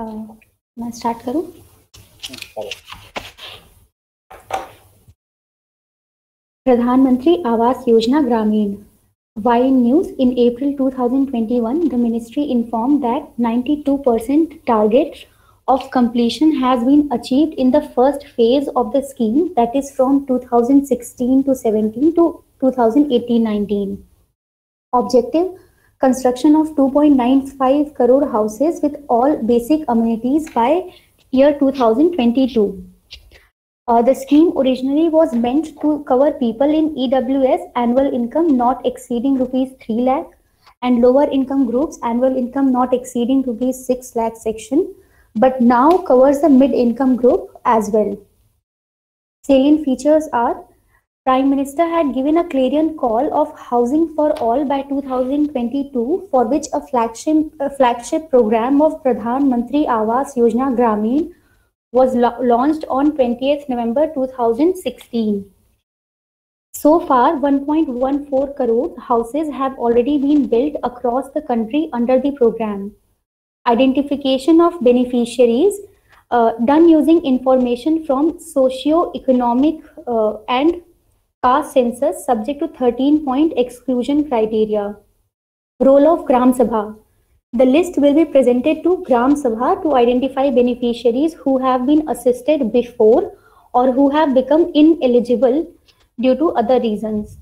मैं स्टार्ट करूँ प्रधानमंत्री आवास योजना ग्रामीण Vine News in April 2021, the ministry informed that 92% target of completion has been achieved in the first phase of the scheme, that is from 2016 to 17 to 2018-19. Objective construction of 2.95 crore houses with all basic amenities by year 2022. Uh, the scheme originally was meant to cover people in EWS annual income not exceeding rupees 3 lakh and lower income groups annual income not exceeding rupees 6 lakh section, but now covers the mid income group as well. Salient features are Prime Minister had given a clarion call of housing for all by 2022, for which a flagship, a flagship program of Pradhan Mantri Awas Yojana Grameen was launched on 20th November 2016. So far, 1.14 crore houses have already been built across the country under the program. Identification of beneficiaries uh, done using information from socio-economic uh, and caste census subject to 13 point exclusion criteria. Role of Gram Sabha. The list will be presented to Gram Sabha to identify beneficiaries who have been assisted before or who have become ineligible due to other reasons.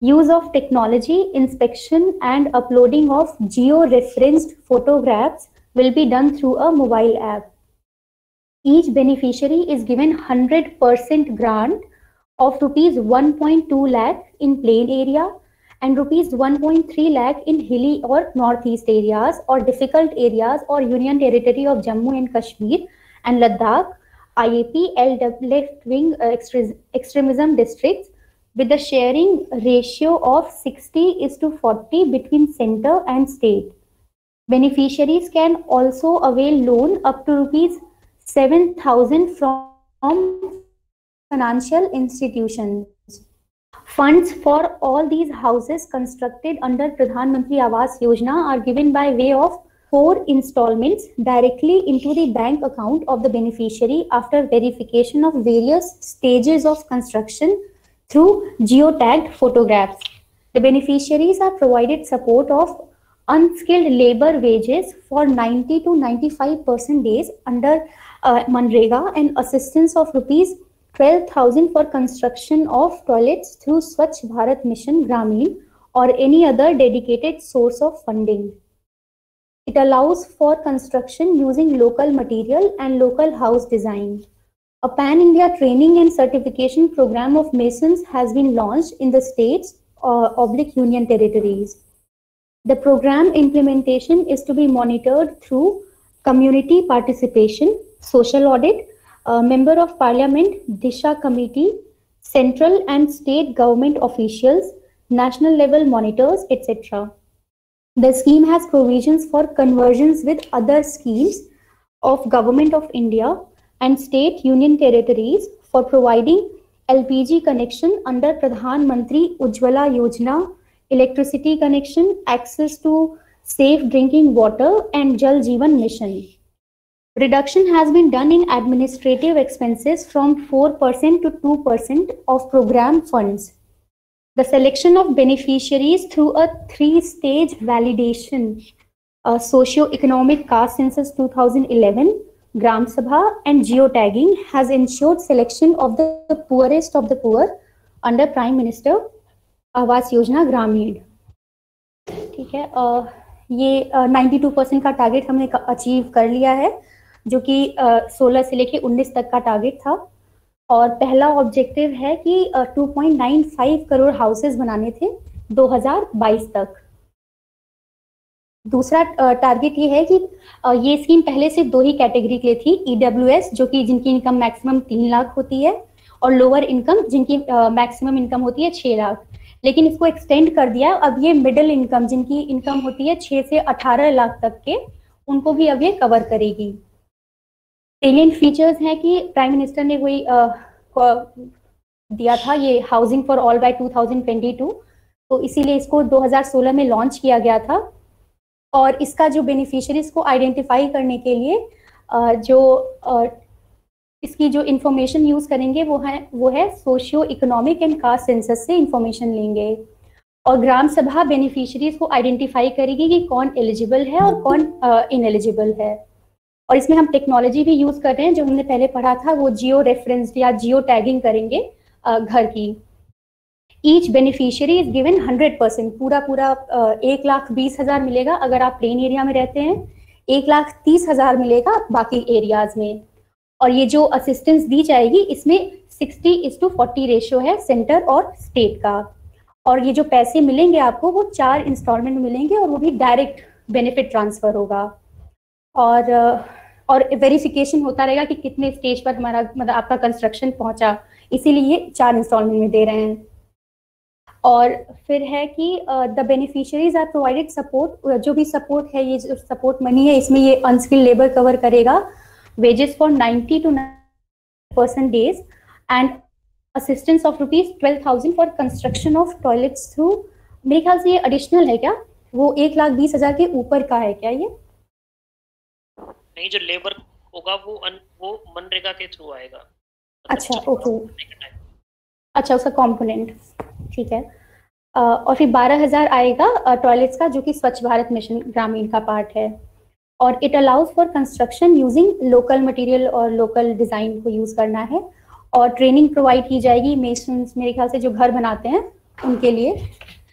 Use of technology, inspection and uploading of geo-referenced photographs will be done through a mobile app. Each beneficiary is given 100% grant of rupees 1.2 lakh in plain area and rupees 1.3 lakh in hilly or northeast areas or difficult areas or union territory of Jammu and Kashmir and Ladakh, IAP, LW left-wing uh, extremism districts with the sharing ratio of 60 is to 40 between center and state. Beneficiaries can also avail loan up to rupees 7,000 from financial institutions. Funds for all these houses constructed under Pradhan Mantri Awas Yojana are given by way of four installments directly into the bank account of the beneficiary after verification of various stages of construction through geotagged photographs. The beneficiaries are provided support of unskilled labor wages for 90 to 95% days under uh, Manrega and assistance of rupees 12,000 for construction of toilets through Swachh Bharat Mission Grameen or any other dedicated source of funding. It allows for construction using local material and local house design. A pan-India training and certification program of masons has been launched in the states or uh, oblique union territories. The program implementation is to be monitored through community participation, social audit, a member of parliament, Disha committee, central and state government officials, national level monitors, etc. The scheme has provisions for conversions with other schemes of Government of India and state union territories for providing LPG connection under Pradhan Mantri Ujjwala Yojana, electricity connection, access to safe drinking water and Jal Jeevan mission. Reduction has been done in administrative expenses from 4% to 2% of program funds. The selection of beneficiaries through a three-stage validation, a socio-economic caste census 2011, Gram Sabha and geotagging has ensured selection of the poorest of the poor under Prime Minister आवास योजना ग्रामीण ठीक है आ, ये आ, 92 percent का target हमने achieve कर लिया है जो कि सोलह से लेके उन्नीस तक का टारगेट था। और पहला ऑब्जेक्टिव है कि two point nine five crore houses बनाने थे 2022 तक। दूसरा टारगेट ये है कि ये स्कीम पहले से दो ही कैटेगरी के लिए थी ईडब्ल्यूएस e जो कि जिनकी इनकम मैक्सिमम तीन लाख होती है, और लोअर इनकम जिनकी मैक्सिमम इनकम होती है छह लाख। लेकिन इसको एक्सटेंड कर दिया, अब ये मिडिल इनकम जिनकी इनकम होती है छह से अठारह लाख तक के, उनको भी अब ये कवर करेगी। एलियन फीचर्स हैं कि प्राइम मिनिस्टर ने वही दिया था ये हाउसिंग फॉर ऑल बाय 2022 तो इसीलिए इसको 2016 में लॉन्च किया गया था। और इसका जो बेनिफिशरीज को आइडेंटिफाई करने के लिए जो इसकी जो इंफॉर्मेशन यूज़ करेंगे वो है वो है socio economic and caste census से इंफॉर्मेशन लेंगे। और ग्राम सभा बेनिफिशरीज को आइडेंटिफाई करेगी कि कौन एलिजिबल है और कौन इनएलिजिबल है। और इसमें हम टेक्नोलॉजी भी यूज़ कर रहे हैं, जो हमने पहले पढ़ा था, वो जियो रेफरेंस या जियो टैगिंग करेंगे घर की। Each beneficiary is given hundred percent पूरा पूरा एक लाख बीस हज़ार मिलेगा अगर आप प्लेन एरिया में रहते हैं, एक लाख तीस हज़ार मिलेगा बाकी एरियाज़ में। और ये जो असिस्टेंस दी जाएगी, इसमें sixty is to forty ratio है सेंटर और स्टेट का। और ये जो पैसे मिलेंगे आपको, वो चार इंस्टॉलमेंट मिलेंगे और वो भी डायरेक्ट बेनिफिट ट्रांसफ़र होगा। और और वेरिफिकेशन होता रहेगा कि कितने स्टेज पर हमारा मतलब आपका कंस्ट्रक्शन पहुँचा। इसीलिए चार इंस्टॉलमेंट में दे रहे हैं। और फिर है कि the beneficiaries are provided support जो भी सपोर्ट है, ये जो सपोर्ट मनी है, इसमें ये अनस्किल लेबर कवर करेगा। Wages for 90 to 90% days and assistance of rupees 12000 for construction of toilets through मेरे ख्याल से ये एडिशनल है क्या? वो एक लाख बीस हज़ार के ऊपर का है क्या ये? नहीं जो लेबर होगा वो अन, वो मनरेगा के थ्रू आएगा। मतलब अच्छा ओके अच्छा उसका कंपोनेंट ठीक है। और फिर बारह हज़ार आएगा टॉयलेट्स का जो कि स्वच्छ भारत मिशन ग्रामीण का पार्ट है। और it allows for construction using local material और लोकल डिज़ाइन को यूज़ करना है। और ट्रेनिंग प्रोवाइड की जाएगी मेसन मेरे ख्याल से जो घर बनाते हैं उनके लिए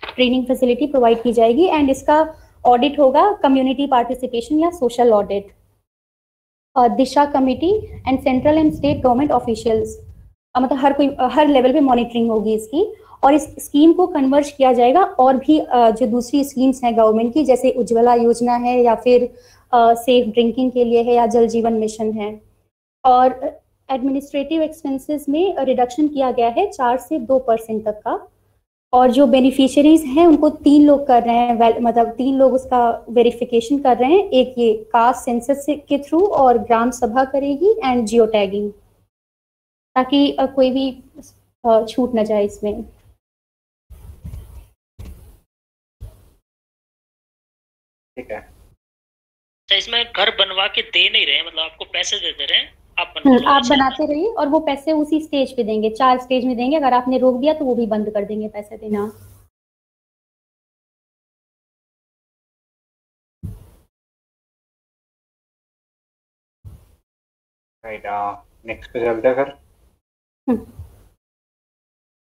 ट्रेनिंग फैसिलिटी प्रोवाइड की जाएगी। एंड इसका ऑडिट होगा कम्युनिटी पार्टिसिपेशन या social audit Disha committee and central and state government officials मतलब हर कोई हर लेवल पे मॉनिटरिंग होगी इसकी और इस स्कीम को कन्वर्ज किया जाएगा और भी जो दूसरी स्कीम्स हैं गवर्नमेंट की, जैसे उज्ज्वला योजना है या फिर सेफ़ ड्रिंकिंग के लिए है या जल जीवन मिशन है। और एडमिनिस्ट्रेटिव एक्सपेंसेस में रिडक्शन किया गया है चार से दो परसेंट तक का। और जो बेनिफिशियरीज हैं उनको तीन लोग कर रहे हैं मतलब तीन लोग उसका वेरिफिकेशन कर रहे हैं। एक ये कास्ट सेंसस के थ्रू और ग्राम सभा करेगी एंड जियो टैगिंग ताकि कोई भी छूट ना जाए इसमें। ठीक है। अच्छा इसमें घर बनवा के दे नहीं रहे मतलब आपको पैसे दे दे रहे हैं? आप हम्म, आप बनाते रहिए और वो पैसे उसी स्टेज पे देंगे चार स्टेज में देंगे अगर आपने रोक दिया तो वो भी बंद कर देंगे पैसे देना। राइट नेक्स्ट पे चलते हैं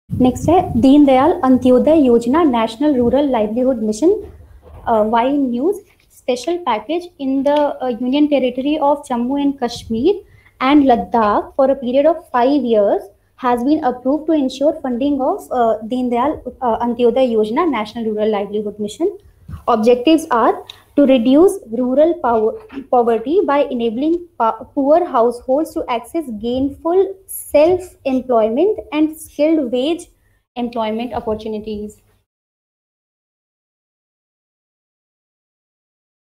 नेक्स्ट हम्म। है Deendayal Antyodaya Yojana national rural livelihood mission Y news special package in uh, Union Territory of Jammu and Kashmir and Ladakh for a period of five years has been approved to ensure funding of uh, Deen Dayal uh, Antyodaya Yojana National Rural Livelihood Mission. Objectives are to reduce rural power, poverty by enabling poor households to access gainful self-employment and skilled wage employment opportunities.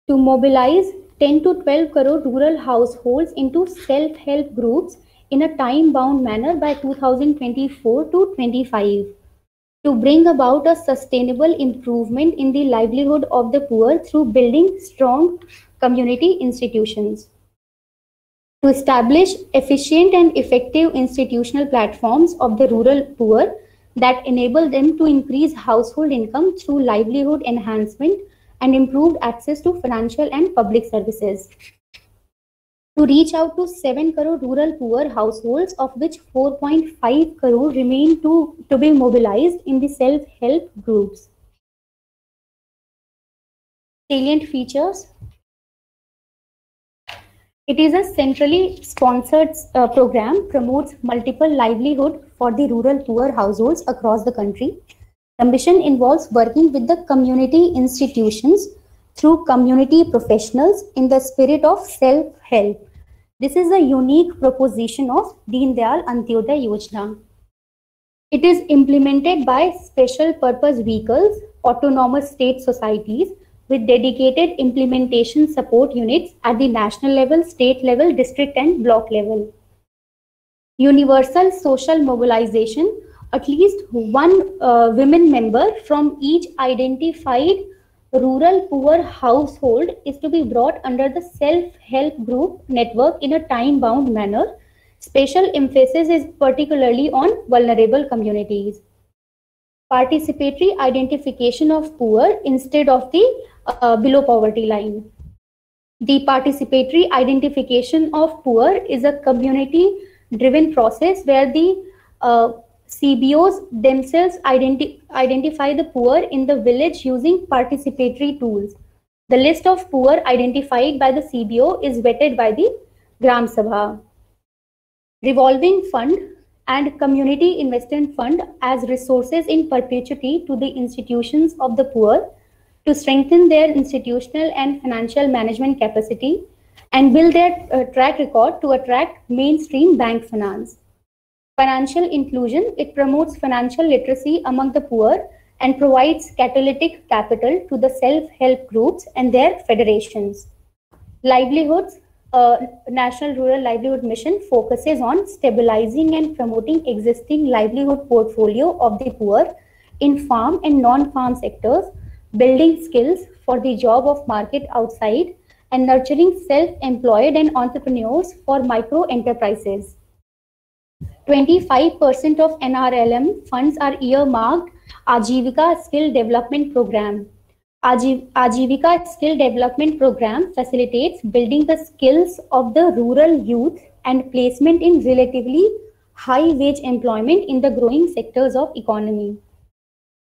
to mobilize 10 to 12 crore rural households into self-help groups in a time-bound manner by 2024 to 25 to bring about a sustainable improvement in the livelihood of the poor through building strong community institutions. To establish efficient and effective institutional platforms of the rural poor that enable them to increase household income through livelihood enhancement and improved access to financial and public services. To reach out to 7 crore rural poor households, of which 4.5 crore remain to, to be mobilized in the self-help groups. Salient features. It is a centrally sponsored uh, program, promotes multiple livelihood for the rural poor households across the country mission involves working with the community institutions through community professionals in the spirit of self-help. This is a unique proposition of Deen Dayal Antyodaya Yojana. It is implemented by special purpose vehicles, autonomous state societies with dedicated implementation support units at the national level, state level, district and block level. Universal social mobilization at least one uh, women member from each identified rural poor household is to be brought under the self-help group network in a time-bound manner. Special emphasis is particularly on vulnerable communities. Participatory identification of poor instead of the uh, below poverty line. The participatory identification of poor is a community driven process where the uh, CBOs themselves identi identify the poor in the village using participatory tools. The list of poor identified by the CBO is vetted by the Gram Sabha. Revolving fund and community investment fund as resources in perpetuity to the institutions of the poor to strengthen their institutional and financial management capacity and build their uh, track record to attract mainstream bank finance. Financial inclusion, it promotes financial literacy among the poor and provides catalytic capital to the self-help groups and their federations. Livelihoods, uh, National Rural Livelihood Mission focuses on stabilizing and promoting existing livelihood portfolio of the poor in farm and non-farm sectors building skills for the job of market outside, and nurturing self-employed and entrepreneurs for micro enterprises. 25% of NRLM funds are earmarked Ajivika Skill Development Program. Ajivika Skill Development Program facilitates building the skills of the rural youth and placement in relatively high wage employment in the growing sectors of economy.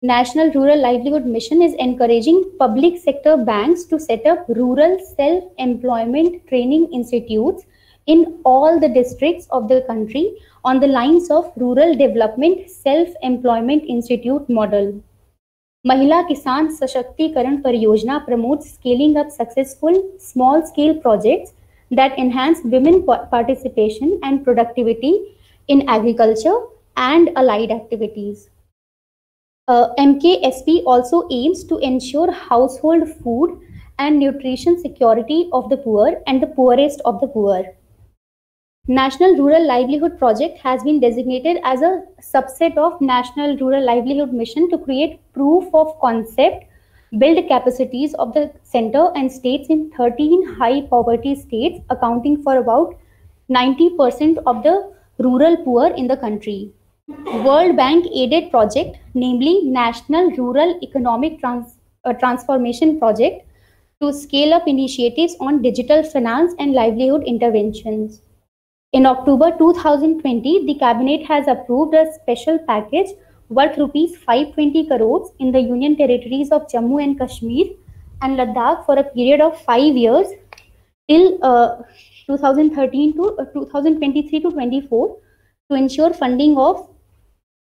National Rural Livelihood Mission is encouraging public sector banks to set up rural self-employment training institutes in all the districts of the country on the lines of Rural Development Self-Employment Institute model. Mahila Kisan Sashakti Pariyojana promotes scaling up successful small-scale projects that enhance women participation and productivity in agriculture and allied activities. Uh, MKSP also aims to ensure household food and nutrition security of the poor and the poorest of the poor. National Rural Livelihood Project has been designated as a subset of National Rural Livelihood Mission to create proof of concept, build capacities of the center and states in 13 high poverty states, accounting for about 90% of the rural poor in the country. World Bank aided project, namely National Rural Economic Trans uh, Transformation Project, to scale up initiatives on digital finance and livelihood interventions. In October 2020, the Cabinet has approved a special package worth rupees 520 crores in the Union territories of Jammu and Kashmir and Ladakh for a period of five years till uh, 2013 to uh, 2023 to 24 to ensure funding of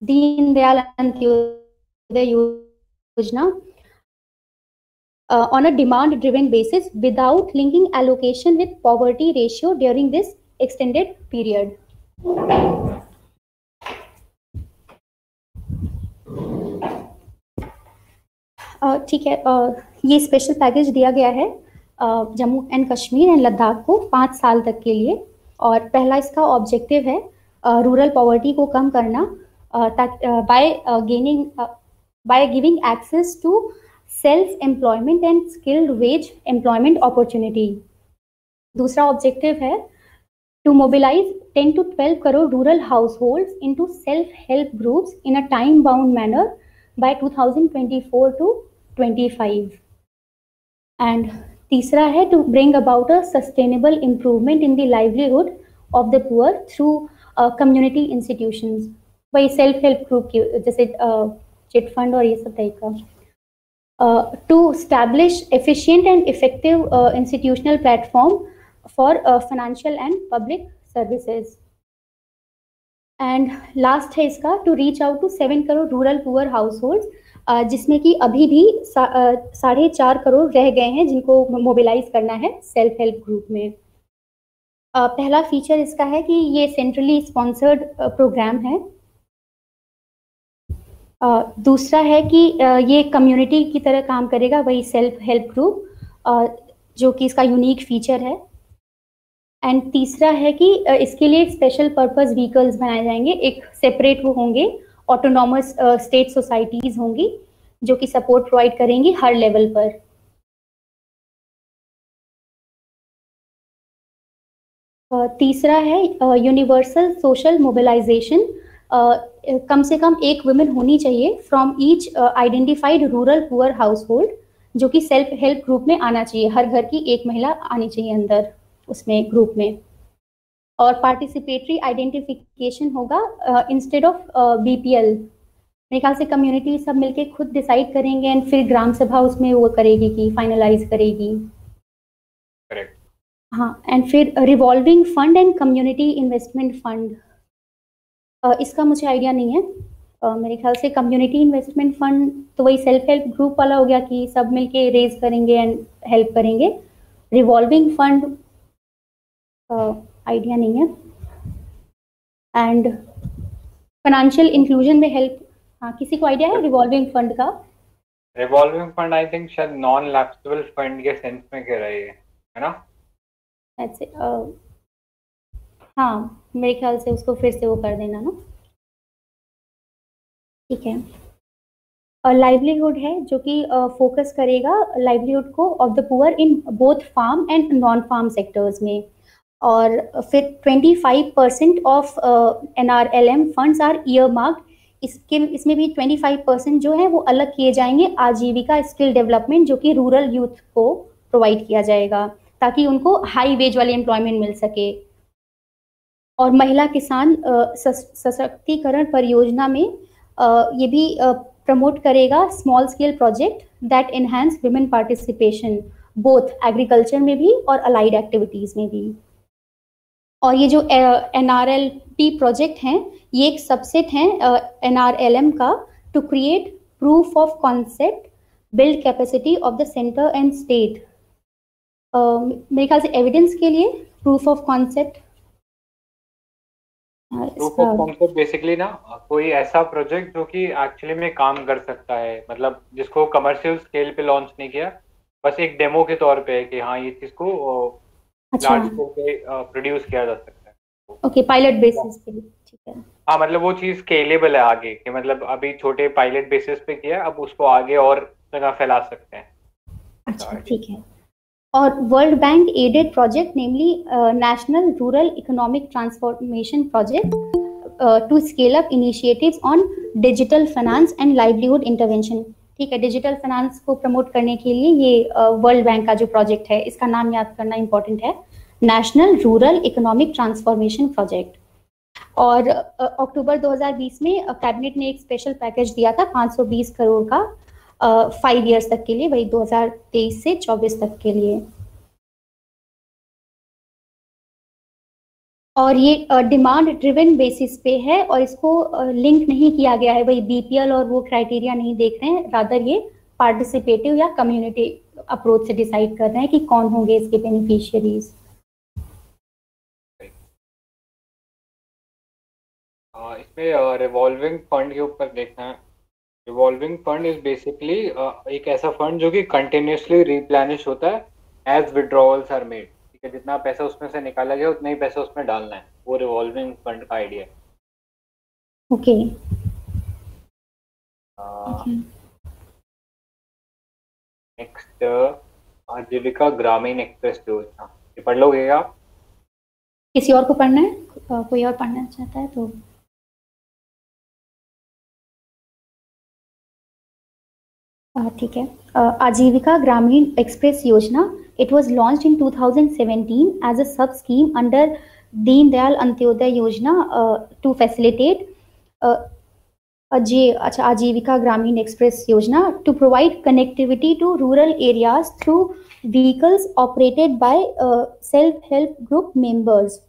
Deen Dayal Antyodaya Yojana uh, on a demand driven basis without linking allocation with poverty ratio during this extended period. ठीक है आ, ये special package दिया गया है Jammu and Kashmir and Ladakh को पाँच साल तक के लिए। और पहला इसका ऑब्जेक्टिव है आ, रूरल पॉवर्टी को कम करना by gaining by giving access to self employment and skilled wage employment opportunity दूसरा ऑब्जेक्टिव है आ, to mobilize 10 to 12 crore rural households into self-help groups in a time-bound manner by 2024 to 25. And तीसरा है to bring about a sustainable improvement in the livelihood of the poor through uh, community institutions. वही self help group की जैसे chit fund और ये सब type का to establish efficient and effective institutional platform for financial and public services and last है इसका to reach out to seven crore rural poor household जिसमें कि अभी भी साढ़े चार करोड़ रह गए हैं जिनको मोबिलाइज करना है सेल्फ हेल्प ग्रुप में. Uh, पहला फीचर इसका है कि ये सेंट्रली स्पॉन्सर्ड प्रोग्राम है. दूसरा है कि ये कम्युनिटी की तरह काम करेगा वही सेल्फ हेल्प ग्रुप जो कि इसका यूनिक फीचर है. एंड तीसरा है कि इसके लिए स्पेशल पर्पज व्हीकल्स बनाए जाएँगे। एक सेपरेट वो होंगे ऑटोनॉमस स्टेट सोसाइटीज होंगी, जो कि सपोर्ट प्रोवाइड करेंगी हर लेवल पर। तीसरा है यूनिवर्सल सोशल मोबिलाइजेशन कम से कम एक वुमेन होनी चाहिए from each identified rural poor household जो कि सेल्फ हेल्प ग्रुप में आना चाहिए। हर घर की एक महिला आनी चाहिए अंदर। उसमें ग्रुप में। और पार्टिसिपेटरी आइडेंटिफिकेशन होगा इंस्टेड ऑफ़ बीपीएल मेरे ख्याल से कम्युनिटी सब मिलके खुद डिसाइड करेंगे एंड फिर ग्राम सभा उसमें वो करेगी कि फाइनलाइज करेगी। करेक्ट हाँ एंड फिर revolving fund and community investment fund इसका मुझे आइडिया नहीं है। Uh, मेरे ख्याल से कम्युनिटी इन्वेस्टमेंट फंड तो वही सेल्फ हेल्प ग्रुप वाला हो गया कि सब मिलके रेज करेंगे एंड हेल्प करेंगे। रिवॉल्विंग फंड आइडिया नहीं है। एंड फाइनेंशियल इंक्लूजन में हेल्प हाँ किसी को आइडिया है? रिवॉल्विंग फंड का। रिवॉल्विंग फंड आई थिंक शायद नॉन लैप्सेबल फंड के सेंस में कह रही है है ना? ऐसे हाँ मेरे ख्याल से उसको फिर से वो कर देना ना। ठीक है। और लाइवलीहुड है जो कि फोकस uh, करेगा लाइवलीहुड को of the poor in both farm and non farm sectors में। और फिर 25 percent of N R L M funds are earmark इसके, इसमें भी 25 परसेंट जो है वो अलग किए जाएँगे आजीविका स्किल डेवलपमेंट जो कि रूरल यूथ को प्रोवाइड किया जाएगा, ताकि उनको हाई वेज वाली एम्प्लॉयमेंट मिल सके। और महिला किसान सशक्तिकरण परियोजना में ये भी प्रमोट करेगा small scale project that enhance women participation both agriculture में भी और अलाइड एक्टिविटीज़ में भी। और ये जो N R L P project हैं ये एक सबसेट हैं एन आर एल एम का to create proof of concept build capacity of the centre and state मेरे ख्याल से एविडेंस के लिए proof of concept proof of concept basically ना कोई ऐसा प्रोजेक्ट जो कि एक्चुअली में काम कर सकता है मतलब जिसको कमर्शियल स्केल पे लॉन्च नहीं किया बस एक डेमो के तौर पे है कि हाँ ये चीज़ को अच्छा। प्रोड्यूस किया जा सकता है। ओके पायलट बेसिस पे ठीक है। हाँ मतलब वो चीज़ स्केलेबल है आगे कि मतलब अभी छोटे पायलट बेसिस पे किया अब उसको आगे और जगह फैला सकते हैं। अच्छा ठीक है। और world bank aided project namely national rural economic transformation project to scale up initiatives on digital finance and livelihood intervention ठीक है डिजिटल फाइनेंस को प्रमोट करने के लिए ये वर्ल्ड बैंक का जो प्रोजेक्ट है इसका नाम याद करना इंपॉर्टेंट है। National rural economic transformation project और अक्टूबर uh, 2020 में कैबिनेट ने एक स्पेशल पैकेज दिया था 520 करोड़ का फाइव इयर्स तक के लिए वही 2023 से 24 तक के लिए। और ये डिमांड ड्रिवन बेसिस पे है और इसको लिंक नहीं किया गया है। वही बीपीएल और वो क्राइटेरिया नहीं देख रहे हैं। रादर ये पार्टिसिपेटिव या कम्युनिटी अप्रोच से डिसाइड कर रहे हैं कि कौन होंगे इसके बेनिफिशियरीज इसमें रिवॉल्विंग फंड के ऊपर देखना है। रिवॉल्विंग फंड इज़ बेसिकली एक ऐसा फंड जो कि कंटिन्यूसली रिप्लेनिश होता है एज विड्रॉवल्स आर मेड है जितना पैसा उसमें से निकाला गया उतना ही पैसा उसमें डालना है वो रिवॉल्विंग फंड का आइडिया है। Okay next Aajeevika Grameen express योजना। ये पढ़ लोगे आप? किसी और को पढ़ना है? कोई और पढ़ना चाहता है तो? ठीक है। आजीविका ग्रामीण एक्सप्रेस योजना It was launched in 2017 as a sub scheme under Deen Dayal Antyodaya Yojana uh, to facilitate uh, Ajivika Gramin Express Yojana to provide connectivity to rural areas through vehicles operated by uh, self-help group members.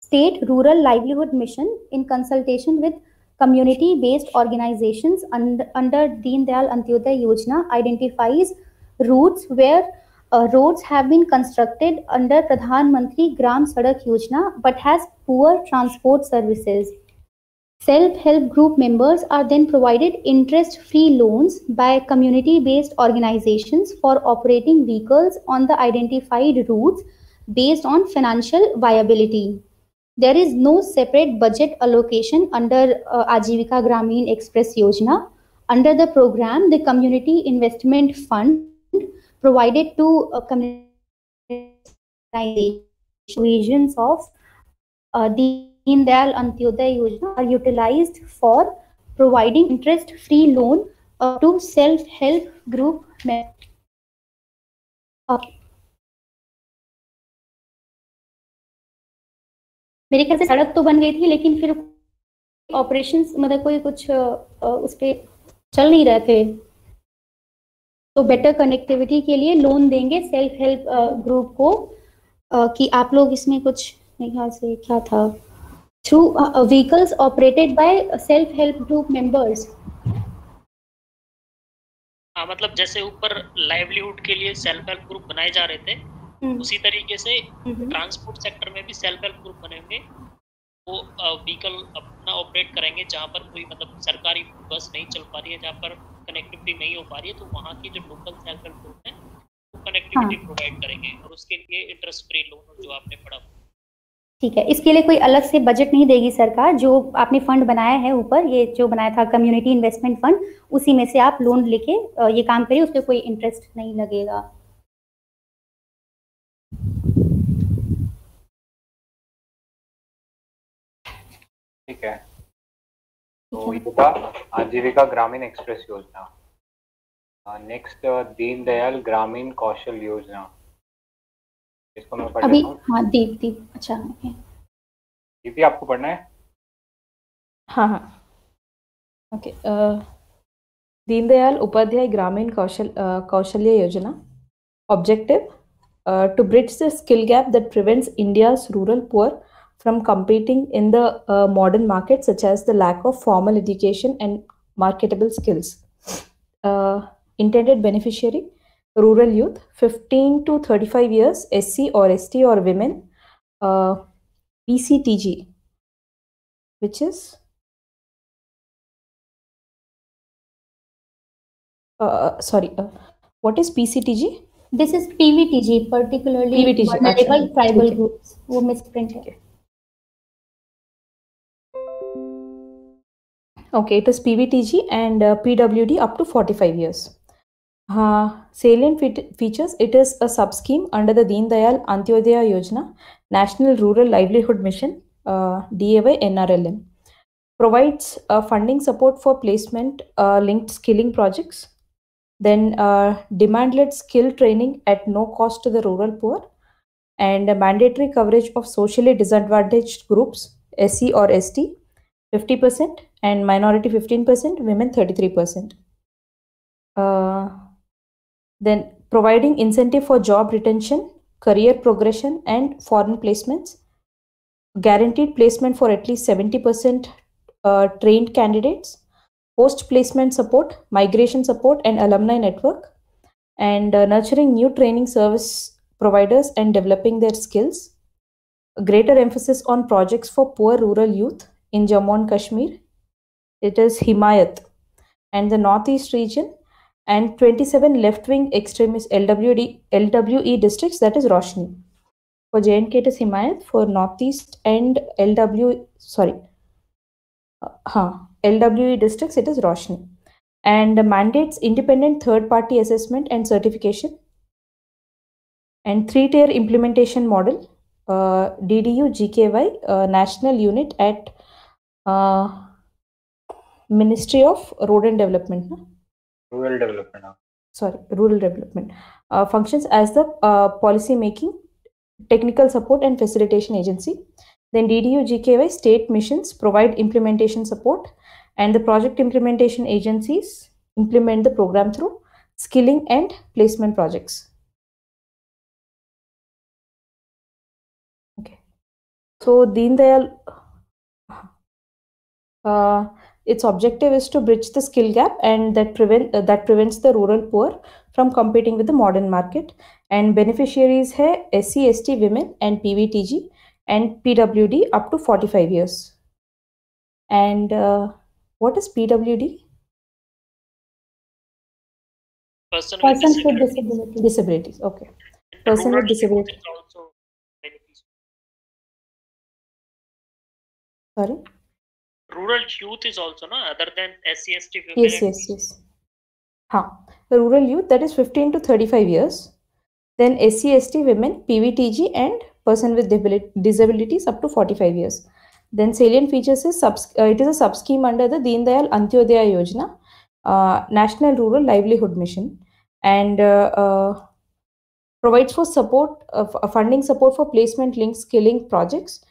State Rural Livelihood Mission in consultation with community-based organizations under, under Deen Dayal Antyodaya Yojana identifies routes where uh, roads have been constructed under Pradhan Mantri Gram Sadak Yojana but has poor transport services. Self-help group members are then provided interest-free loans by community-based organizations for operating vehicles on the identified routes based on financial viability. There is no separate budget allocation under uh, Ajivika Grameen Express Yojana. Under the program, the Community Investment Fund provided to uh, community provisions of uh, the Deen Dayal Antyodaya Yojana are utilized for providing interest-free loan uh, to self-help group. Uh, मेरे ख्याल से सड़क तो बन गई थी लेकिन फिर ऑपरेशंस मतलब कोई कुछ उस पर चल नहीं रहे थे तो बेटर कनेक्टिविटी के लिए लोन देंगे सेल्फ हेल्प ग्रुप को। कि आप लोग इसमें कुछ मेरे ख्याल से क्या था? Through vehicles operated by self help group members हाँ मतलब जैसे ऊपर लाइवलीहुड के लिए सेल्फ हेल्प ग्रुप बनाए जा रहे थे हम्म। उसी तरीके से ट्रांसपोर्ट सेक्टर में भी सेल्फ हेल्प ग्रुप बनेंगे। वो व्हीकल अपना ऑपरेट करेंगे जहाँ पर कोई मतलब सरकारी बस नहीं चल पा रही है जहाँ पर कनेक्टिविटी नहीं हो पा रही है तो वहाँ की जो लोकल सेल्फ हेल्प ग्रुप है वो कनेक्टिविटी हाँ. प्रोवाइड करेंगे और उसके लिए इंटरेस्ट फ्री लोन जो आपने पढ़ा ठीक है इसके लिए कोई अलग से बजट नहीं देगी सरकार जो आपने फंड बनाया है ऊपर ये जो बनाया था कम्युनिटी इन्वेस्टमेंट फंड उसी में से आप लोन लेके ये काम करिए उस पर कोई इंटरेस्ट नहीं लगेगा। ठीक है। तो ये था आजीविका ग्रामीण एक्सप्रेस योजना। नेक्स्ट दीन दयाल ग्रामीण कौशल योजना। इसको मैं पढ़ अभी हाँ। दीप दीप अच्छा दीपी आपको पढ़ना है? हाँ हाँ। Okay Deendayal Upadhyay Grameen Kaushal Kaushalya Yojana. Objective to bridge the skill gap that prevents India's rural poor from competing in the uh, modern market, such as the lack of formal education and marketable skills. Uh, intended beneficiary rural youth 15 to 35 years, SC or ST or women, uh, PCTG, which is uh, sorry, uh, what is PCTG? This is PVTG, particularly PVTG, vulnerable tribal groups. वो misprint है. Okay, it is PVTG and uh, PWD up to 45 years. Uh, salient features, it is a sub-scheme under the Deen Dayal Antyodaya Yojana, National Rural Livelihood Mission, uh, DAY NRLM. Provides uh, funding support for placement uh, linked skilling projects. Then uh, demand-led skill training at no cost to the rural poor. And mandatory coverage of socially disadvantaged groups, SE or ST, 50% and minority 15%, women 33%. Uh, then providing incentive for job retention, career progression and foreign placements, guaranteed placement for at least 70% uh, trained candidates, post-placement support, migration support and alumni network, and uh, nurturing new training service providers and developing their skills, greater emphasis on projects for poor rural youth in Jammu and Kashmir it is Himayat and the Northeast region and 27 left-wing extremist LWD, LWE districts, that is Roshni. For JNK, it is Himayat. For Northeast and LW, sorry, uh, huh, LWE districts, it is Roshni. And mandates independent third-party assessment and certification. And three-tier implementation model, uh, DDU GKY, uh, national unit at uh, Ministry of Road and Development. Rural Development. Sorry, Rural Development. Uh, functions as the uh, policy making, technical support and facilitation agency. Then DDU GKY state missions provide implementation support and the project implementation agencies implement the program through skilling and placement projects. Okay. So Deen Dayal uh, its objective is to bridge the skill gap and that prevent uh, that prevents the rural poor from competing with the modern market. And beneficiaries hai SC ST women and PVTG and PWD up to 45 years. And uh, what is PWD person, with, disabilities. with disabilities. disabilities okay. Person with disabilities sorry rural youth is also no other than SCST. Yes, yes, yes. Huh. The rural youth that is 15 to 35 years. Then SCST women, PVTG and person with disabilities up to 45 years. Then salient features is uh, it is a sub scheme under the Deen Dayal Antyodaya Yojana, uh, National Rural Livelihood Mission, and uh, uh provides for support of funding support for placement linked skilling projects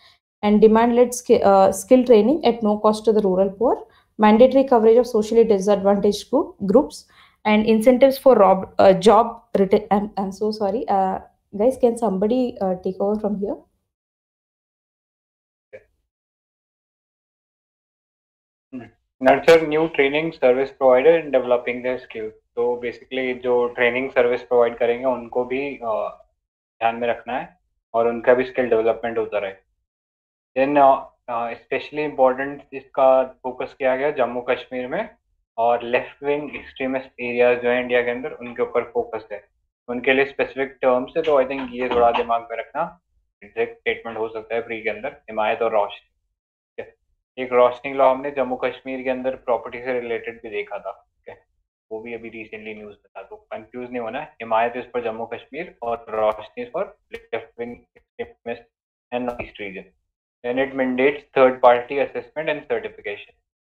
and demand led sk uh, skill training at no cost to the rural poor, mandatory coverage of socially disadvantaged group, groups, and incentives for rob, uh, job. I'm, I'm so sorry. uh, guys, can somebody take over from here? nurture new training service provider in developing their skills तो basically जो training service provide करेंगे उनको भी ध्यान में रखना है और उनका भी स्किल डेवलपमेंट होता रहे देन स्पेशली इम्पोर्टेंट इसका फोकस किया गया जम्मू कश्मीर में और लेफ़्ट विंग एक्सट्रीमिस्ट एरियाज़ जो है इंडिया के अंदर, उनके ऊपर फोकस है। उनके लिए स्पेसिफिक टर्म्स है तो आई थिंक ये थोड़ा दिमाग में रखना। एग्जैक्ट स्टेटमेंट हो सकता है फ्री के अंदर, हिमायत और रोशनी। एक रोशनी लॉ हमने जम्मू कश्मीर के अंदर प्रॉपर्टी से रिलेटेड भी देखा था। वो भी अभी रिसेंटली न्यूज़ में था तो कंफ्यूज नहीं होना। हिमायत इज़ फॉर जम्मू कश्मीर और Roshni for left wing and east region then it mandates third party assessment and certification.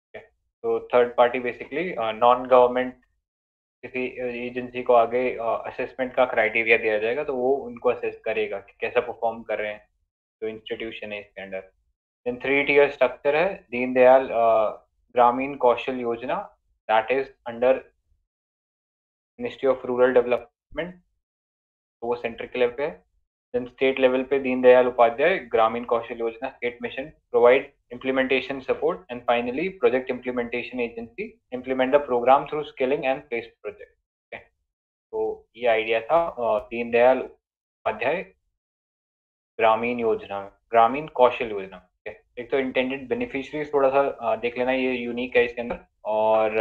Okay. so third party basically uh, non government किसी एजेंसी को आगे असेसमेंट uh, का क्राइटेरिया दिया जाएगा तो वो उनको असेस करेगा कि कैसा परफॉर्म कर रहे हैं जो इंस्टीट्यूशन है इसके अंदर। देन थ्री टीयर स्ट्रक्चर है Deendayal Grameen Kaushal Yojana that is under ministry of rural development वो सेंटर के लेवल पे है। देन स्टेट लेवल पे Deendayal Upadhyaya Grameen Kaushal Yojana state mission provide implementation support and finally project implementation agency, implement the program through skilling and place project. Okay. तो ये idea था दीनदयाल उपाध्याय ग्रामीण योजना, ग्रामीण कौशल योजना। एक तो इंटेंडेड बेनिफिशरीज थोड़ा सा देख लेना, ये यूनिक है इसके अंदर। और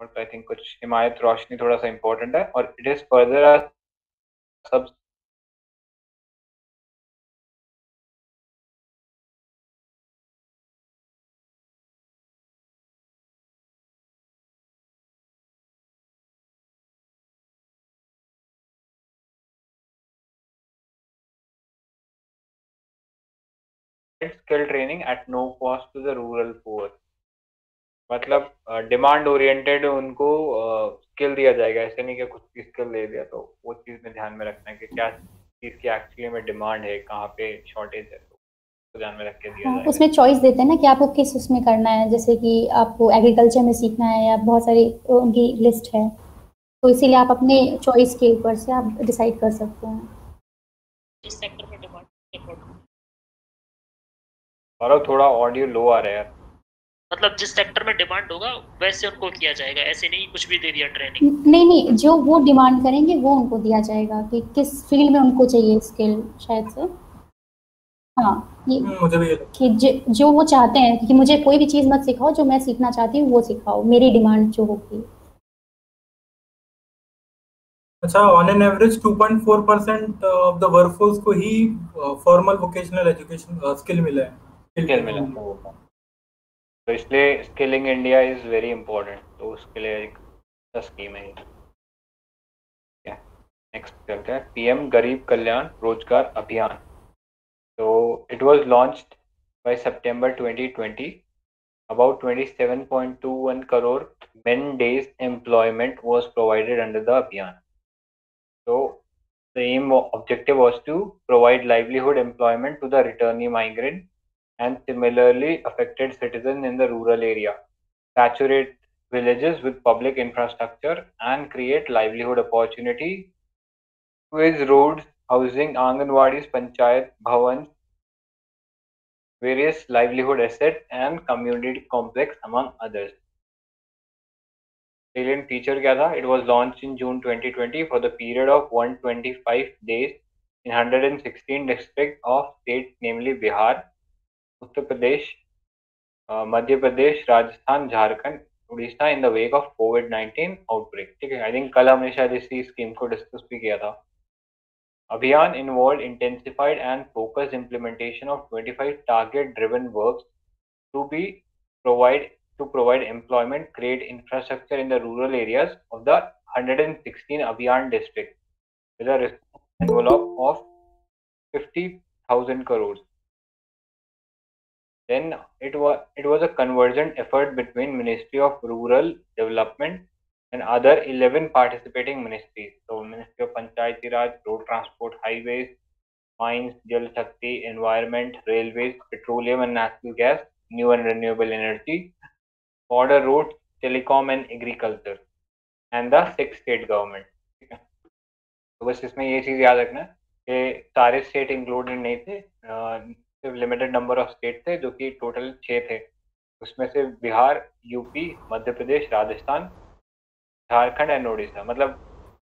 आई थिंक कुछ हिमायत रोशनी थोड़ा सा इम्पोर्टेंट है। और इट इज़ फर्दर सब skill training at no cost to the rural poor मतलब डिमांड ओरिएंटेड उनको स्किल दिया जाएगा। ऐसे नहीं कि कुछ की स्किल दे दिया तो वो चीज़ में ध्यान में रखना है कि क्या चीज़ की एक्चुअली में डिमांड है कहाँ पे शॉर्टेज है तो ध्यान में रख के दिया हाँ, उसमें चॉइस देते हैं ना कि आपको किस उसमें करना है जैसे कि आपको एग्रीकल्चर में सीखना है या बहुत सारी उनकी लिस्ट है। तो इसीलिए आप अपने चॉइस के ऊपर से आप डिसाइड कर सकते हैं। सेक्टर में थोड़ा ऑडियो लो आ रहा है। मतलब जिस सेक्टर में डिमांड होगा वैसे उनको किया जाएगा। ऐसे नहीं कुछ भी दे दिया ट्रेनिंग नहीं नहीं जो वो डिमांड करेंगे वो उनको दिया जाएगा कि किस फ़ील्ड में उनको चाहिए स्किल शायद से। हाँ ये हम्म, मुझे भी कि ज, जो वो चाहते हैं कि मुझे कोई भी चीज़ मत सिखाओ जो मैं सीखना चाहती हूँ वो सिखाओ। मेरी डिमांड जो होगी। अच्छा on an average 2.4 percent of the workforce को ही फॉर्मल वोकेशनल एजुकेशन स्किल मिला है। स्किल मिला तो इसलिए skilling India is very important तो उसके लिए एक स्कीम है नेक्स्ट चलते हैं। पीएम गरीब कल्याण रोज़गार अभियान तो it was launched by September 2020 about 27.21 crore man days employment was provided under the Abhiyan तो the objective was to provide livelihood employment to the returning migrant and similarly affected citizens in the rural area, saturate villages with public infrastructure, and create livelihood opportunity with roads, housing, Anganwadis, Panchayat, Bhavans, various livelihood assets, and community complex, among others. Salient feature kya? It was launched in June 2020 for the period of 125 days in 116 districts of states, namely Bihar, Uttar Pradesh Madhya Pradesh Rajasthan Jharkhand Orissa in the wake of Covid nineteen outbreak ठीक है I think कल हमने शायद इसी scheme को discuss भी किया था Abhiyan involve intensified and focus implementation of 25 target driven work to be provide to provide employment, create infrastructure in the rural areas of the 116 Abhiyan district with a envelope of 50,000 crores. Then it was it was a convergent effort between Ministry of Rural Development and other 11 participating ministries. So Ministry of Panchayati Raj, Road Transport, Highways, Mines, Jal Shakti, Environment, Railways, Petroleum and Natural Gas, New and Renewable Energy, Border Roads, Telecom and Agriculture, and the six state government. तो बस इसमें ये चीज़ याद रखना कि सारे state included नहीं थे सिर्फ़ लिमिटेड नंबर ऑफ़ स्टेट थे, जो कि टोटल छः थे। उसमें से बिहार यूपी मध्य प्रदेश, राजस्थान, झारखंड एंड उड़ीसा मतलब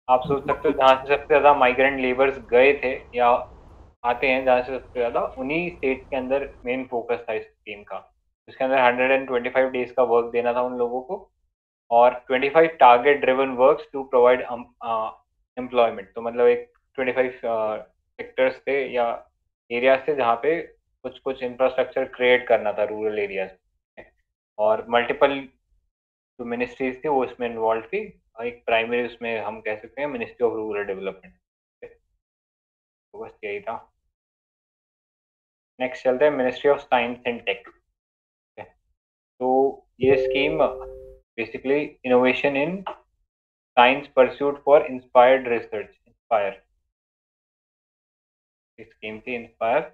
आप सोच सकते हो जहाँ से सबसे ज़्यादा माइग्रेंट लेबर्स गए थे या आते हैं, जहाँ से सबसे ज़्यादा, उन्हीं स्टेट के अंदर मेन फोकस था इस स्कीम का। इसके अंदर 125 डेज़ का वर्क देना था उन लोगों को और 25 target driven works to provide employment तो मतलब एक 25 सेक्टर्स थे या एरियाज़ थे जहाँ पे कुछ कुछ इंफ्रास्ट्रक्चर क्रिएट करना था रूरल एरियाज़ और मल्टीपल जो मिनिस्ट्रीज थी, वो इसमें इन्वॉल्व थी। एक प्राइमरी उसमें हम कह सकते हैं मिनिस्ट्री ऑफ़ रूरल डेवलपमेंट तो बस यही था। नेक्स्ट चलते हैं ministry of science and tech तो ये scheme basically innovation in science pursuit for inspired research inspire scheme थी, INSPIRE.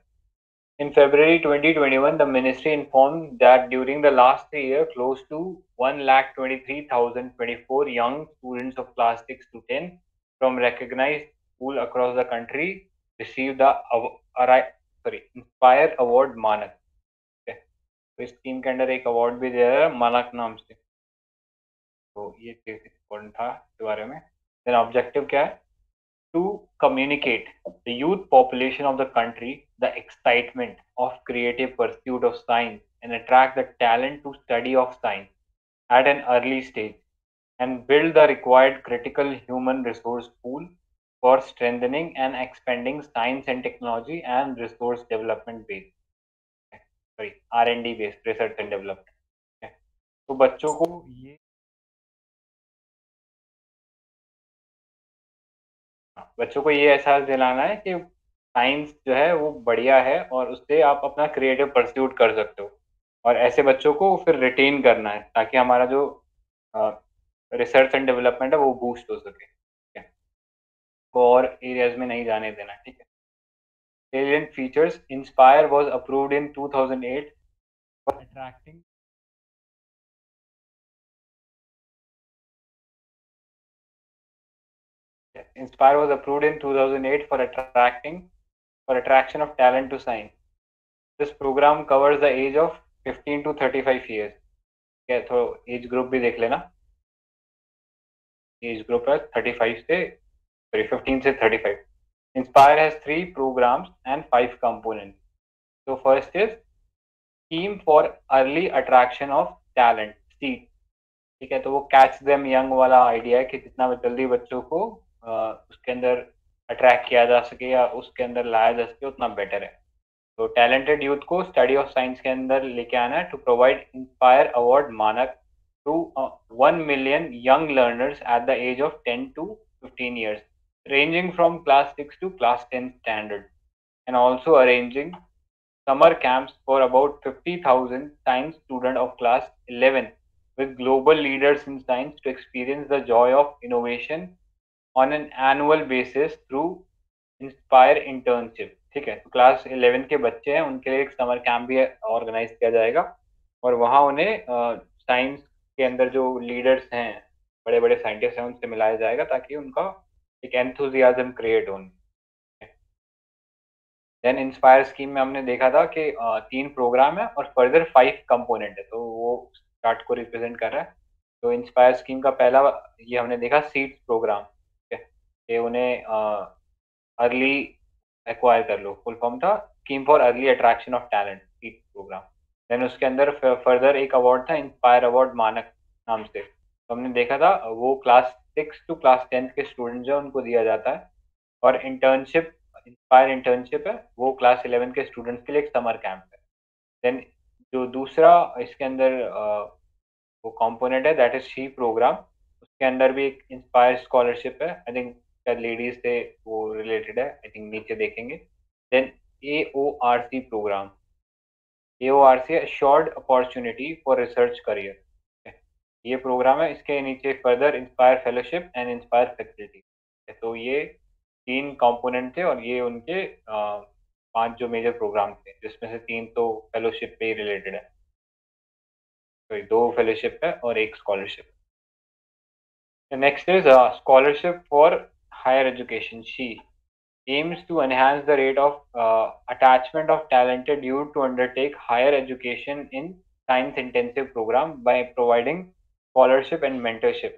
In February 2021, the ministry informed that during the last three years, close to 1,23,024 young students of class 6 to 10 from recognized school across the country received the sorry Inspire Award Manak. Okay. तो इस scheme के अंदर एक award भी दिया है मानक नाम से तो ये चीज़ इम्पोर्टेंट था इसके बारे में देन ऑब्जेक्टिव क्या है to communicate the youth population of the country the excitement of creative pursuit of science and attract the talent to study of science at an early stage and build the required critical human resource pool for strengthening and expanding science and technology and resource development based sorry R&D based research and development तो बच्चों को ये बच्चों को ये एहसास दिलाना है कि साइंस जो है वो बढ़िया है और उससे आप अपना क्रिएटिव परस्यूट कर सकते हो। और ऐसे बच्चों को फिर रिटेन करना है ताकि हमारा जो रिसर्च एंड डेवलपमेंट है वो बूस्ट हो सके और एरियाज़ में नहीं जाने देना, ठीक है? salient features, inspire was approved in 2008 for attracting Inspire was approved in 2008 for attracting for attraction of talent to science. This program covers the age of 15 to 35 years. क्या तो एज ग्रुप भी देख लेना एज ग्रुप है 35 से sorry 15 से 35. Inspire has three programs and five components. So first is scheme for early attraction of talent. seed ठीक है तो वो कैच देम यंग वाला आइडिया है कि जितना जल्दी बच्चों को उसके अंदर अट्रैक्ट किया जा सके या उसके अंदर लाया जा सके, उतना बेटर है। तो टैलेंटेड यूथ को स्टडी ऑफ़ साइंस के अंदर लेके आना है to provide inspire award Manak to one million young learners at the age of ten to fifteen years ranging from class six to class ten standard and also arranging summer camps for about fifty thousand science student of class eleven with global leaders in science to experience the joy of innovation on an annual basis through inspire internship ठीक है? Class eleven के बच्चे हैं, उनके लिए एक summer camp भी organise किया जाएगा और वहाँ उन्हें साइंस के अंदर जो लीडर्स हैं बड़े बड़े साइंटिस्ट हैं, उनसे मिलाया जाएगा ताकि उनका एक एंथुजियाजम क्रिएट हो देन इंस्पायर स्कीम में हमने देखा था कि तीन प्रोग्राम है और फर्दर फाइव कंपोनेंट है तो वो स्टार्ट को रिप्रेजेंट कर रहा है। तो इंस्पायर स्कीम का पहला, ये हमने देखा सीड्स प्रोग्राम कि उन्हें अर्ली एक्वायर कर लो फुल फॉर्म था scheme for early attraction of talent program then उसके अंदर फर्दर एक अवार्ड था इंस्पायर अवार्ड मानक नाम से। तो हमने देखा था, वो class six to class tenth के स्टूडेंट जो उनको दिया जाता है। और इंटर्नशिप इंस्पायर इंटर्नशिप है, वो क्लास इलेवन के स्टूडेंट्स के लिए एक समर कैंप है। देन जो दूसरा इसके अंदर वो कॉम्पोनेंट है दैट इज़ शी प्रोग्राम उसके अंदर भी एक इंस्पायर स्कॉलरशिप है आई थिंक शायद लेडीज़ से वो रिलेटेड है आई थिंक नीचे देखेंगे। Then A O R C program A O R C short opportunity for research career ये प्रोग्राम है, इसके नीचे further inspire fellowship and inspire faculty तो ये तीन कंपोनेंट थे और ये उनके पाँच जो मेजर प्रोग्राम थे, जिसमें से तीन तो फेलोशिप पे रिलेटेड है। तो दो फेलोशिप है और एक scholarship next is scholarship for higher education. She aims to enhance the rate of uh, attachment of talented youth to undertake higher education in science intensive program by providing scholarship and mentorship.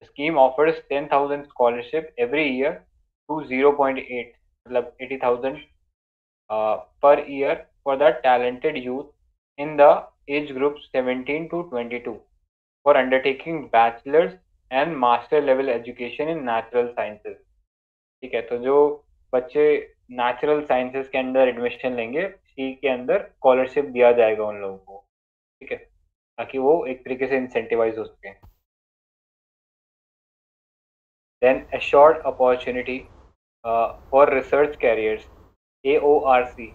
The scheme offers 10,000 scholarship every year to 0.8 80,000 uh, per year for the talented youth in the age group 17 to 22 for undertaking bachelor's and master level education in natural sciences ठीक है तो जो बच्चे natural sciences के अंदर admission लेंगे सी के अंदर स्कॉलरशिप दिया जाएगा उन लोगों को। ठीक है, ताकि वो एक तरीके से इंसेंटिवाइज हो सके। Then assured opportunity for research careers A O R C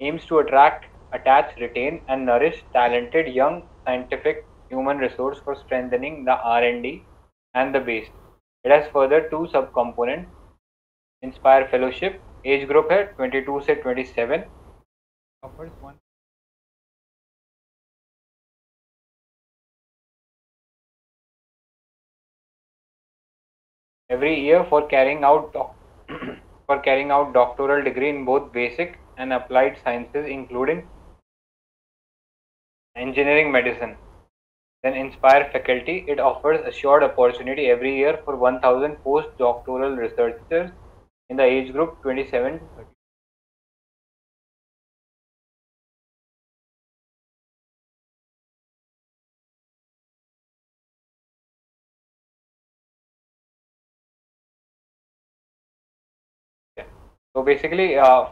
aims to attract attach retain and nourish talented young scientific human resource for strengthening the R&D and the base. It has further two subcomponents. Inspire Fellowship, age group है 22 से 27. Offers one. Every year for carrying out for carrying out doctoral degree in both basic and applied sciences, including engineering medicine Then Inspire faculty, it offers assured opportunity every year for 1000 postdoctoral researchers in the age group 27 to 30. तो basically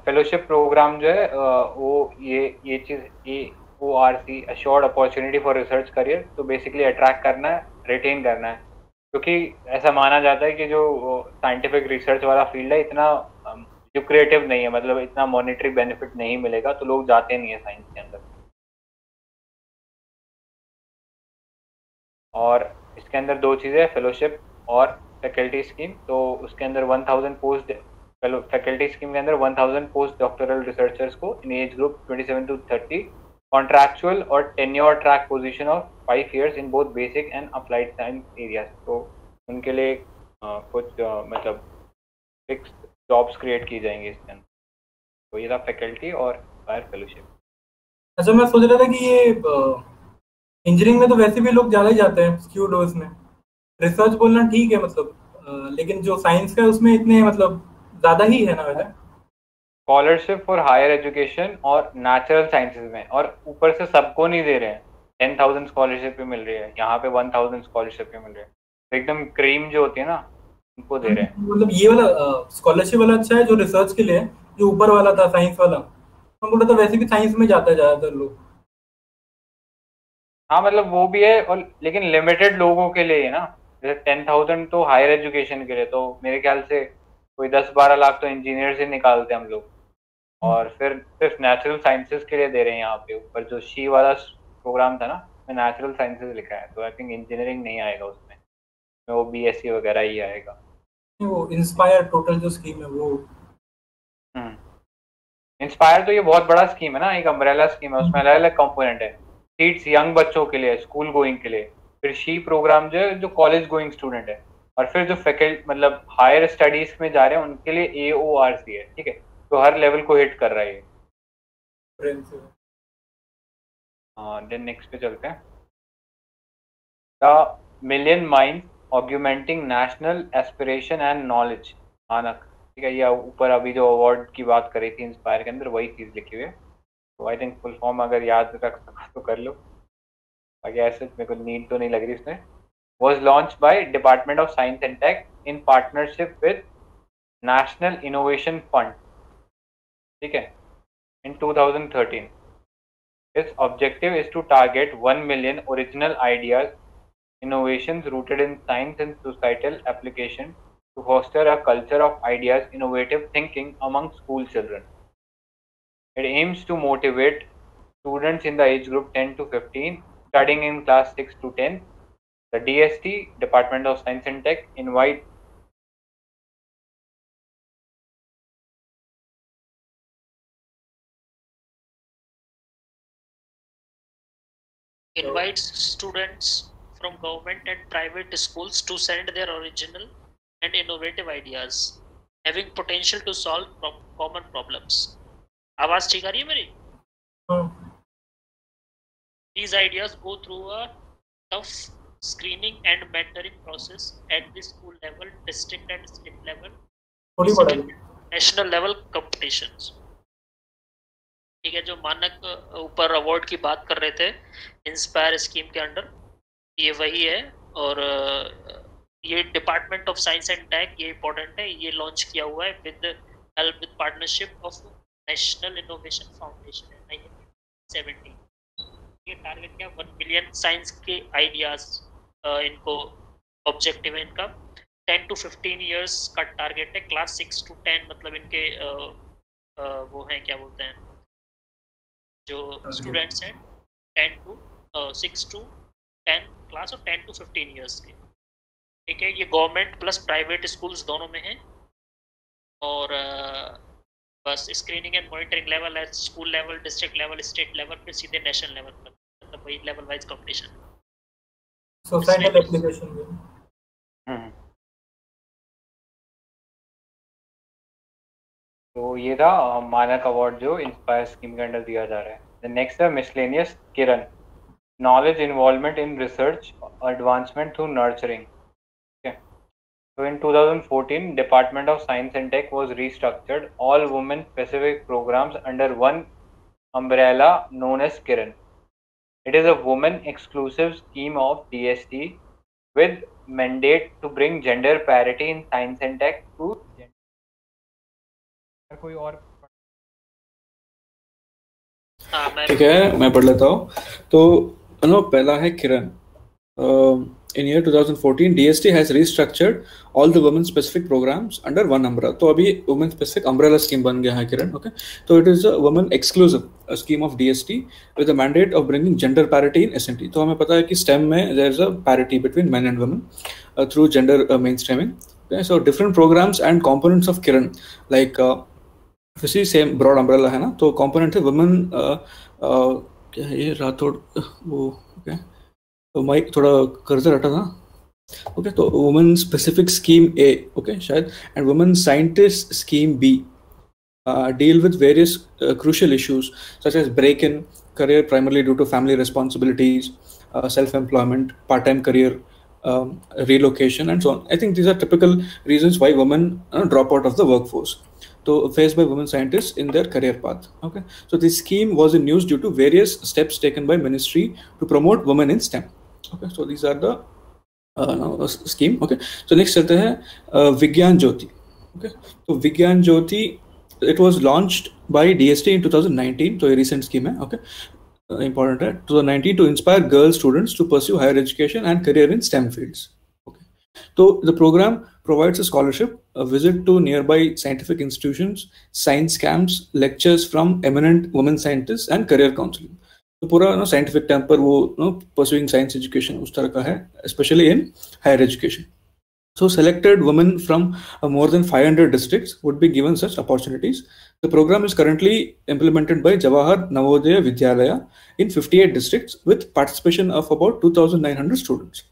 fellowship programme जो है uh, वो ये ये चीज़ ये O R C assured opportunity for research career तो basically attract करना है रिटेन करना है। क्योंकि ऐसा माना जाता है कि जो साइंटिफिक रिसर्च वाला फ़ील्ड है, इतना लुक्रेटिव नहीं है मतलब इतना मॉनिटरी बेनिफिट नहीं मिलेगा तो लोग जाते नहीं है साइंस के अंदर। और इसके अंदर दो चीज़ें फेलोशिप और फैकल्टी स्कीम तो उसके अंदर 1000 पोस्ट फैकल्टी स्कीम के अंदर 1000 पोस्ट डॉक्टरल रिसर्चर्स को in age group 27 to 30 contractual or tenure track position of five years in both basic and applied science areas. तो उनके लिए आ, कुछ आ, मतलब फिक्स जॉब्स क्रिएट की जाएँगे इसके अंदर तो ये था फैकल्टी और फायर फेलोशिप अच्छा मैं सोच रहा था कि ये इंजीनियरिंग में तो वैसे भी लोग ज़्यादा ही जाते हैं स्क्यू डोर्स में रिसर्च बोलना ठीक है मतलब आ, लेकिन जो साइंस का उसमें इतने मतलब ज़्यादा ही है ना वैसे. स्कॉलरशिप फॉर हायर एजुकेशन और नेचुरल साइंसेज में। और ऊपर से सबको नहीं दे रहे हैं। टेन थाउज़ेंड स्कॉलरशिप भी मिल रही है। यहाँ पे वन थाउज़ेंड स्कॉलरशिप भी मिल रही है। तो एकदम क्रीम जो होती है ना उनको दे रहे हैं। मतलब ये वाला स्कॉलरशिप वाला अच्छा है जो रिसर्च के लिए जो ऊपर वाला था साइंस वाला। हमको तो वैसे भी साइंस में जाता है ज़्यादातर लोग। हाँ मतलब वो भी है और लेकिन लिमिटेड लोगों के लिए है ना। जैसे टेन थाउज़ेंड तो हायर एजुकेशन के लिए तो मेरे ख्याल से कोई दस बारह लाख तो इंजीनियर से निकालते हैं हम लोग। और फिर सिर्फ़ नेचुरल साइंसेज के लिए दे रहे हैं यहाँ पे ऊपर जो शी वाला प्रोग्राम था ना में नेचुरल साइंसेस लिखा है तो आई थिंक इंजीनियरिंग नहीं आएगा उसमें। वो बी एस सी वगैरह ही आएगा। वो इंस्पायर टोटल जो स्कीम है वो? इंस्पायर हम्म। तो ये बहुत बड़ा स्कीम है ना एक अम्ब्रेला स्कीम है उसमें अलग अलग कंपोनेंट है। सीट्स यंग बच्चों के लिए स्कूल गोइंग के लिए। फिर शी प्रोग्राम जो है जो कॉलेज गोइंग स्टूडेंट है। और फिर जो फैकल्टी मतलब हायर स्टडीज़ में जा रहे हैं उनके लिए ए ओ आर सी है ठीक है? तो हर लेवल को हिट कर रहा है ये। हाँ। देन नेक्स्ट पे चलते हैं। The million mind augmenting national aspiration and knowledge Manak ठीक है ये ऊपर अभी जो अवार्ड की बात करी थी इंस्पायर के अंदर वही चीज़ लिखी हुई है। तो आई थिंक फुल फॉर्म अगर याद रख सका तो कर लो। बाकी ऐसे मेरे को नीड तो नहीं लग रही इसमें। Was launch by department of science and tech in partnership with national innovation fund ठीक है in 2013 its objective is to target 1 million original ideas innovations rooted in science and societal application to foster a culture of ideas, innovative thinking among school children. It aims to motivate students in the age group 10 to 15 studying in class 6 to 10. The DST, Department of Science and Tech, invite invites students from government and private schools to send their original and innovative ideas having potential to solve pro common problems आवाज ठीक आ रही है मेरी these ideas go through a tough screening and mentoring process at the school level district and state level national level competitions ठीक है जो मानक ऊपर अवार्ड की बात कर रहे थे इंस्पायर स्कीम के अंडर ये वही है और ये department of science and tech ये इम्पोर्टेंट है ये लॉन्च किया हुआ है with help with partnership of national innovation foundation seventy ये टारगेट क्या वन मिलियन साइंस के आइडियाज़ इनको ऑब्जेक्टिव है इनका। टेन टू फिफ्टीन ईयर्स का टारगेट है क्लास सिक्स टू टेन मतलब इनके uh, uh, वो हैं क्या बोलते हैं? जो स्टूडेंट्स हैं ten to six to ten class और टेन टू फिफ्टीन ईयर्स के। ठीक है ये गवर्नमेंट प्लस प्राइवेट स्कूल्स दोनों में हैं। और uh, बस स्क्रीनिंग एंड मॉनिटरिंग लेवल है school level district level state level फिर सीधे नेशनल लेवल पर मतलब वही लेवल वाइज सोसाइटल एप्लीकेशन तो ये था मानक अवार्ड जो इंस्पायर स्कीम के अंडर दिया जा रहा है। नेक्स्ट है miscellaneous Kiran. Knowledge involvement in research advancement through nurturing तो in 2014 department of science and tech was restructured all women specific programmes under one umbrella known as Kiran it is a women exclusive scheme of D S T with mandate to bring gender parity in science and tech to कोई और हाँ, ठीक है मैं पढ़ लेता हूँ। तो नो पहला है Kiran. In year 2014 DST has restructured all the women specific programmes under one umbrella तो अभी वुमेन स्पेसिफिक अम्ब्रेला स्कीम बन गया है किरण ओके तो it is a women exclusive scheme of DST with a mandate of bringing gender parity in S and T तो हमें पता है कि स्टेम में there is a parity between men and women through gender mainstreaming so different programmes and components of Kiran like इसी same broad umbrella है ना तो कंपोनेंट है वुमेन क्या है ये राठौड़ वो ओके तो माइक थोड़ा कर्जर हटा था ओके तो women specific scheme A okay शायद and women scientist scheme B deal with various uh, crucial issues such as break in career primarily due to family responsibilities uh, self-employment part-time career um, relocation and so on i think these are typical reasons why women uh, drop out of the workforce To faced by women scientists in their career path okay so this scheme was in news due to various steps taken by ministry to promote women in stem okay so these are the uh, scheme okay so next चलते हैं uh, विज्ञान Jyoti okay so विज्ञान ज्योति it was launched by DST in 2019 so a recent scheme है okay uh, important है 2019 to inspire girl students to pursue higher education and career in STEM fields so the program provides a scholarship, a visit to nearby scientific institutions, science camps, lectures from eminent women scientists, and career counseling. तो पूरा ना scientific time पर वो no pursuing science education उस तरह का है specially in higher education So selected women from uh, more than 500 districts would be given such opportunities. The program is currently implemented by Jawahar Navodaya Vidyalaya in 58 districts with participation of about 2,900 students.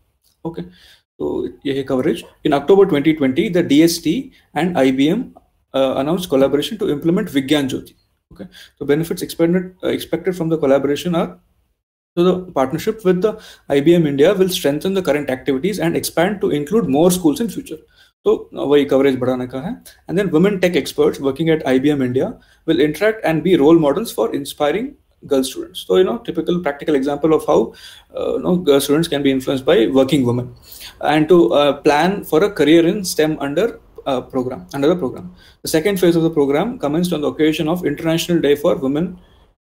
Okay. So yeah, coverage. In October 2020, the DST and IBM uh, announced collaboration to implement Vigyan Jyoti. Okay, so benefits expected uh, expected from the collaboration are so the partnership with the IBM India will strengthen the current activities and expand to include more schools in future. तो वही coverage बढ़ाने का है and then women tech experts working at IBM India will interact and be role models for inspiring girl students. So, you know, typical practical example of how, uh, you know, girl students can be influenced by working women and to uh, plan for a career in STEM under uh, program, under the program. The second phase of the program commenced on the occasion of International Day for Women,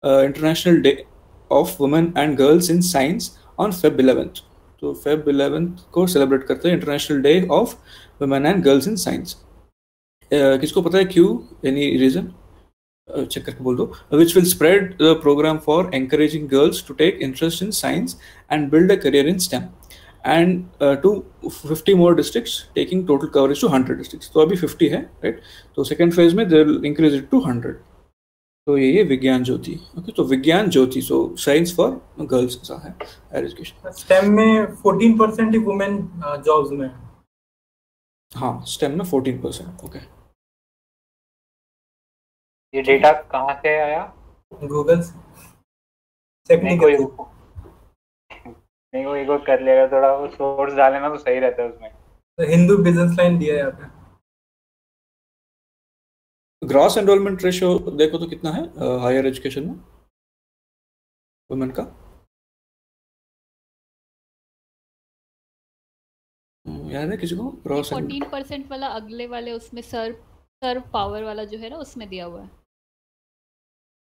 uh, International Day of Women and Girls in Science on Feb 11th. तो Feb eleven को celebrate करते हैं international day of women and girls in science किसको पता है क्यों any reason check करके बोल दो which will spread the programme for encouraging girls to take interest in science and build a career in STEM and to fifty more districts taking total coverage to hundred districts तो अभी fifty है right तो second phase में they will increase it to hundred तो ये ये Vigyan Jyoti okay तो Vigyan Jyoti so science for girls का है हायर एजुकेशन स्टेम में 14 परसेंट ही वुमेन जॉब्स में हाँ। स्टेम में 14 परसेंट ओके ये डेटा कहाँ से आया? गूगल से। नहीं कोई नहीं कोई को कर लेगा थोड़ा वो सोर्स डालेना तो सही रहता है उसमें। तो हिंदू बिज़नेस लाइन दिया है यहाँ पे। ग्रॉस एनरोलमेंट रेशियो देखो तो कितना है हायर एजुकेशन में? वुमेन का? हम्म, याद है किसी को? ग्रॉस फोर्टीन परसेंट वाला अगले वाले उसमें सर्व सर्व पावर वाला जो है ना उसमें दिया हुआ है।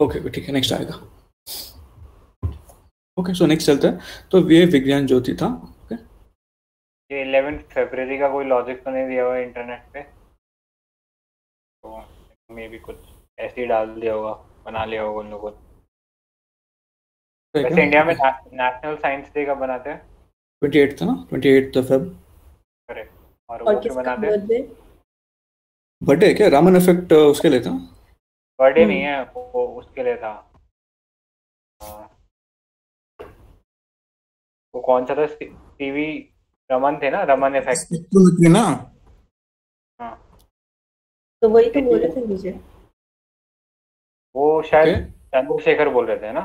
ओके ठीक है नेक्स्ट आएगा। ओके सो नेक्स्ट चलता है। तो ये विज्ञान ज्योति था ओके ये इलेवन फरवरी का कोई लॉजिक तो नहीं दिया हुआ इंटरनेट पे? तो मे भी कुछ ऐसे ही डाल दिया होगा बना लिया होगा उन लोगों ने। वैसे इंडिया में नेशनल साइंस डे का बनाते हैं? ट्वेंटी एट था ना? ट्वेंटी एट फेब करेक्ट और और वो किसका बनाते हैं? बर्थडे बर्थडे क्या? रामन इफ़ेक्ट उसके लिए था बर्थडे नहीं है वो उसके लिए था। हाँ। वो कौन सा था? टीवी रमन थे ना रमन इफ़ेक्ट ना हाँ। तो वही तो बोले थे मुझे। वो शायद चंद्रशेखर बोल रहे थे ना?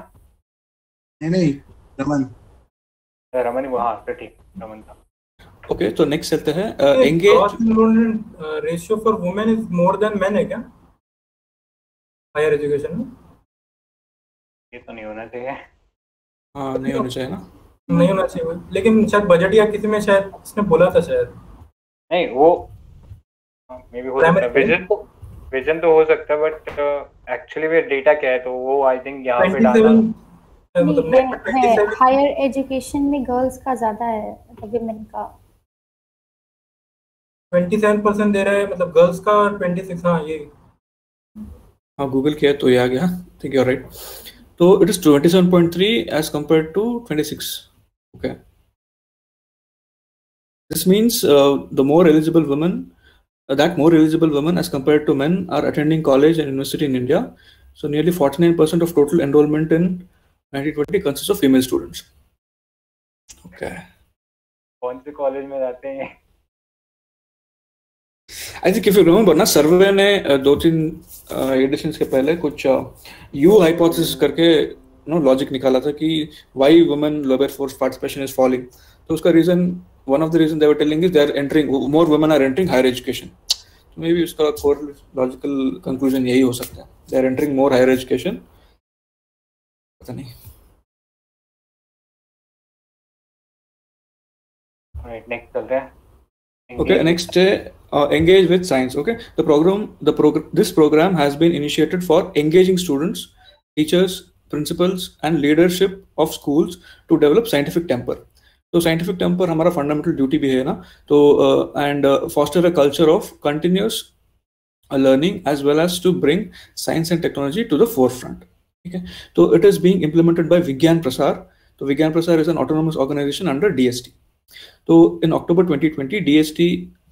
नहीं नहीं रमन। रमन ही हाँ फिर ठीक रमन था। ओके तो नेक्स्ट चलते हैं। Engage ratio for women is more than men है क्या? हायर एजुकेशन में? ये तो नहीं होना चाहिए। हाँ नहीं होना चाहिए ना। नहीं होना चाहिए लेकिन शायद बजट या किसी में शायद उसने बोला था शायद। नहीं वो मे बी हो सकता है। विजन तो विजन तो हो सकता है बट एक्चुअली वे डेटा क्या है तो वो आई थिंक यहाँ पे डालना। 27 है, मतलब नहीं, net है, है 27 हायर एजुकेशन में गर्ल्स का ज़्यादा है विमेन का। 27 परसेंट दे रहा है मतलब गर्ल्स का और 26 हाँ ये। हाँ गूगल किया तो ये आ गया। थिंक यू राइट तो it is twenty seven point three as compare to twenty six okay this means the more eligible women that more eligible women as compare to man are attending college and university in India so nearly forty nine percent of total enrolment in nineteen twenty consist of female students okay कौन से college में रहते हैं? I think if you remember ना सर्वे ने दो तीन editions के पहले कुछ यू हाइपोथेसिस करके नो लॉजिक निकाला था कि why women labour force participation is falling तो उसका reason one of the reason they were telling is they are entering more women are entering higher education तो मे बी उसका core logical conclusion यही हो सकता है। They are entering more higher education पता नहीं। राइट नेक्स्ट चलते हैं। Okay, next uh, engage with science. Okay, the program, the program, this program has been initiated for engaging students, teachers, principals, and leadership of schools to develop scientific temper. तो scientific temper हमारा fundamental duty भी है ना तो and foster a culture of continuous learning as well as to bring science and technology to the forefront. Okay, so it is being implemented by Vigyan Prasar. So Vigyan Prasar is an autonomous organization under DST. तो इन October 2020 DST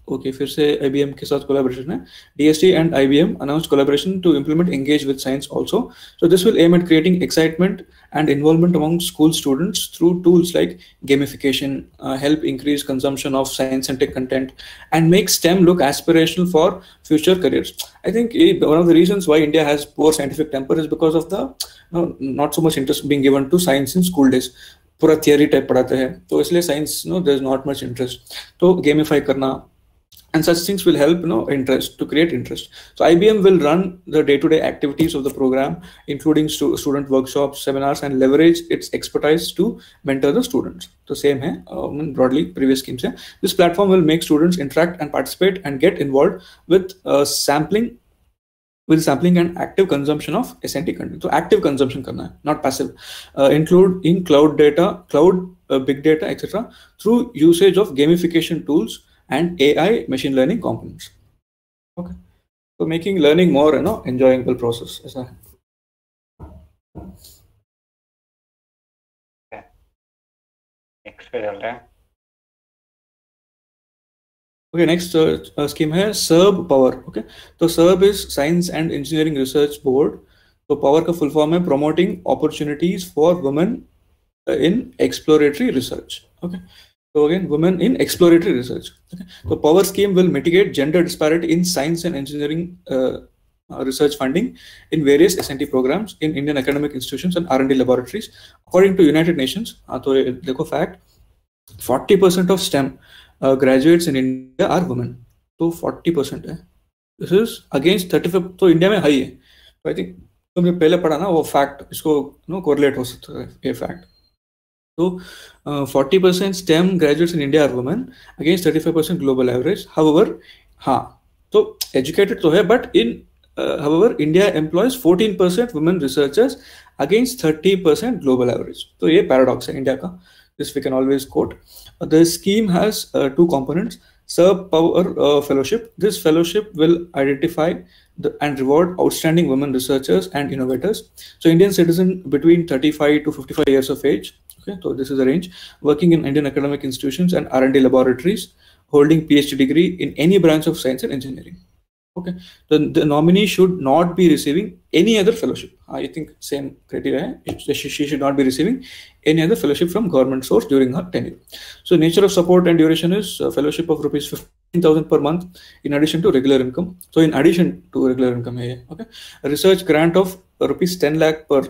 okay फिर से IBM के साथ collaboration है। DST and IBM announce collaboration to implement engage with science also so this will aim at creating excitement and involvement among school students through tools like gamification help increase consumption of science and tech content and make STEM look aspirational for future career I think one of the reason why India has poor scientific temper is because of the not so much interest being given to science in school days पूरा theory type पढ़ाते हैं। तो इसलिए science no there is not much interest तो gamify करना and such things will help you know interest to create interest so ibm will run the day-to-day activities of the program including stu- student workshops seminars and leverage its expertise to mentor the students the same hai, um, broadly previous schemes hai. this platform will make students interact and participate and get involved with uh, sampling with sampling and active consumption of SNT content. So active consumption karna hai, not passive. Uh, include in cloud data, cloud uh, big data, etc. Through usage of gamification tools and AI machine learning components. Okay. So making learning more you know enjoyable process okay. okay, next uh, uh, scheme here, SERB Power. Okay, so SERB is Science and Engineering Research Board. So Power का full form है promoting opportunities for women uh, in exploratory research. Okay, so again, women in exploratory research. Okay, so power scheme will mitigate gender disparity in science and engineering uh, uh, research funding in various SNT programs in Indian academic institutions and R&D laboratories. According to United Nations, uh, तो देखो fact, 40% of STEM uh, graduates in India are women. तो 40 percent है this is against 35 तो India में high है तो I think तुमने पहले पढ़ा ना वो फैक्ट इसको नो कोरिलेट हो सकता है ये फैक्ट तो forty percent STEM graduates in India are women against thirty five percent global average हाँ तो एजुकेटेड तो है but in however India employs fourteen percent women researchers against thirty percent global average तो ये पैराडॉक्स है India का this we can always quote. Uh, the scheme has uh, two components. SERB Power uh, Fellowship. This fellowship will identify the, and reward outstanding women researchers and innovators. So Indian citizen between 35 to 55 years of age. Okay, so this is the range. Working in Indian academic institutions and R&D laboratories, holding PhD degree in any branch of science and engineering. Okay, the, the nominee should not be receiving any other fellowship. I think same criteria. She, she should not be receiving any other fellowship from government source during her tenure. So nature of support and duration is a fellowship of rupees 15,000 per month in addition to regular income. So in addition to regular income, here okay, a research grant of rupees 10 lakh per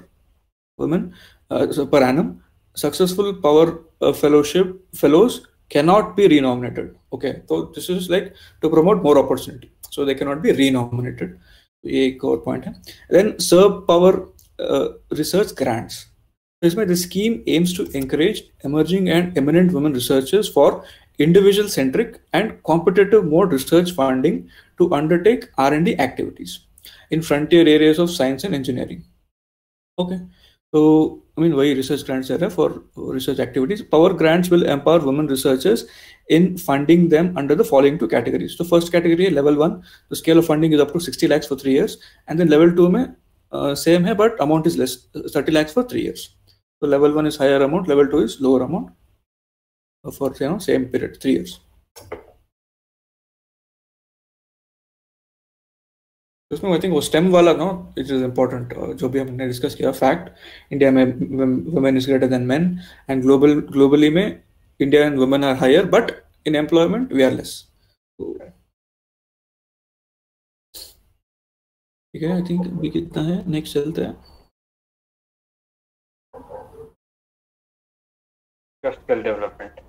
woman uh, so per annum. Successful power uh, fellowship fellows cannot be renominated. Okay, so this is like to promote more opportunity So they cannot be renominated. ये एक और point है then SERB power research grants इसमें the scheme aims to encourage emerging and eminent women researchers for individual centric and competitive mode research funding to undertake R&D activities in frontier areas of science and engineering. Okay, so I mean, why research grants are there for research activities? Power grants will empower women researchers in funding them under the following two categories. So first category, level one, the scale of funding is up to 60 lakhs for three years, and then level two, mein, uh, same hai, but amount is less, 30 lakhs for three years. So level one is higher amount, level two is lower amount for you know same period, three years. उसमें I think वो STEM वाला no it is important जो भी हमने discuss किया fact India में women is greater than men and global globally में India and women are higher but in employment we are less ठीक है आई थिंक अभी कितना है? नेक्स्ट चलते हैं। डेवलपमेंट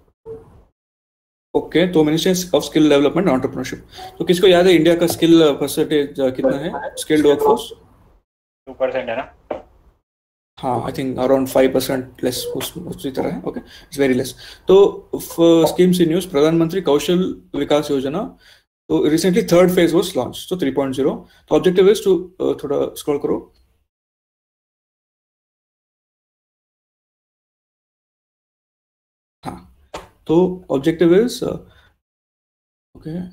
ओके तो ministry of skill development entrepreneurship तो किसको याद है इंडिया का स्किल परसेंटेज कितना है? स्किल्ड वर्कफोर्स टू परसेंट है ना? हाँ I think around five percent less उसी तरह है। ओके इट्स वेरी लेस तो schemes in news Pradhanmantri Kaushal Vikas Yojana. तो recently third phase was launch तो 3.0 तो ऑब्जेक्टिव इज़ टू थोड़ा स्क्रॉल करो। So objective is, uh, okay.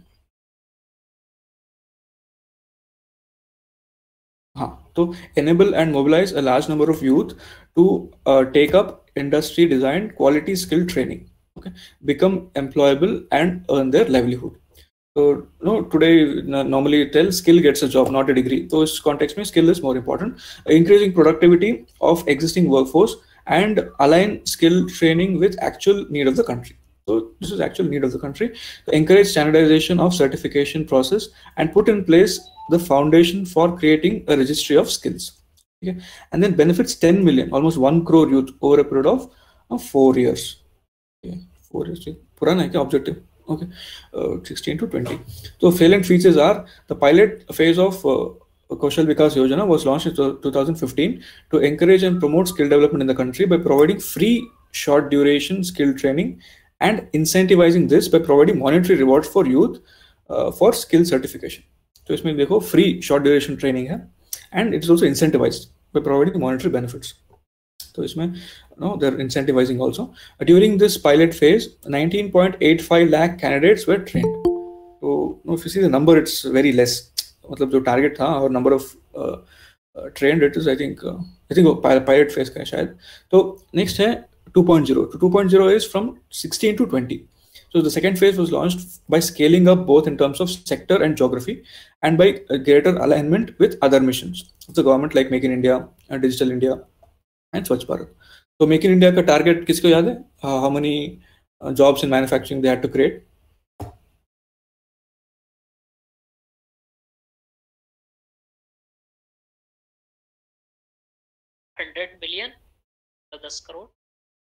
Huh. To enable and mobilize a large number of youth to uh, take up industry designed quality skill training, okay, become employable and earn their livelihood. So no, today normally tell skill gets a job, not a degree. So in context, means skill is more important. Increasing productivity of existing workforce and align skill training with actual need of the country so this is actual need of the country. Encourage standardization of certification process and put in place the foundation for creating a registry of skills. Okay, and then benefits 10 million, almost one crore youth over a period of uh, four years. Okay, four years. Purana objective. Okay, uh, 16 to 20. So salient features are the pilot phase of uh, Kaushal Vikas Yojana was launched in 2015 to encourage and promote skill development in the country by providing free short duration skill training and incentivizing this by providing monetary rewards for youth uh, for skill certification. तो इसमें देखो free short duration training है and it is also incentivized by providing monetary benefits. तो इसमें no they're incentivizing also during this pilot phase 19.85 lakh candidates were trained so no, if you see the number it's very less मतलब जो target था और number of trained it is I think I think pilot phase का है शायद तो next है 2.0. to 2.0 is from 16 to 20. So the second phase was launched by scaling up both in terms of sector and geography and by uh, greater alignment with other missions of the government like Make in India, uh, Digital India, and Swachh Bharat. So Make in India ka target kisko yaad hai? Uh, how many uh, jobs in manufacturing they had to create? Hundred billion, so uh, 10 crore.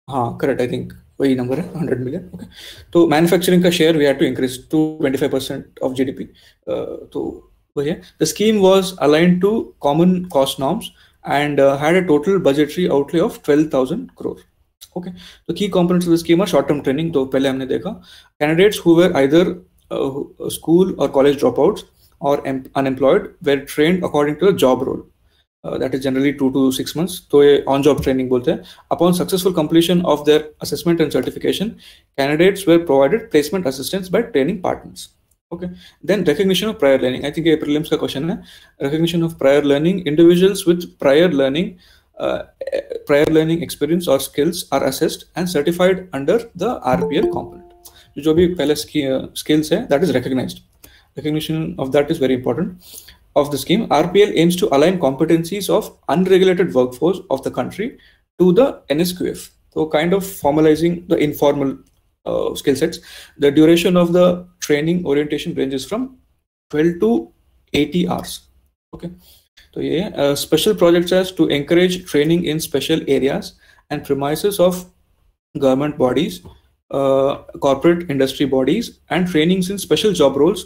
हाँ correct I think वही number है hundred million okay तो manufacturing का share we have to increase to twenty five percent of G D P तो वही है। The scheme was align to common cost norms and had a total budgetary outlay of twelve thousand crore okay तो key components of the scheme are short term training तो पहले हमने देखा। Candidates who were either school और college drop out और unemployed were trained according to the job role Uh, that is generally two to six months. तो ये on-job training बोलते हैं. Upon successful completion of their assessment and certification, candidates were provided placement assistance by training partners. Okay. Then recognition of prior learning. I think a prelims ka question hai. Recognition of prior learning. Individuals with prior learning, uh, prior learning experience or skills are assessed and certified under the RPL component. जो भी पहले skills है that is recognized. Recognition of that is very important. of the scheme, RPL aims to align competencies of unregulated workforce of the country to the NSQF. So kind of formalizing the informal uh, skill sets. The duration of the training orientation ranges from 12 to 80 hours. Okay. So yeah, uh, special projects as to encourage training in special areas and premises of government bodies, uh, corporate industry bodies, and trainings in special job roles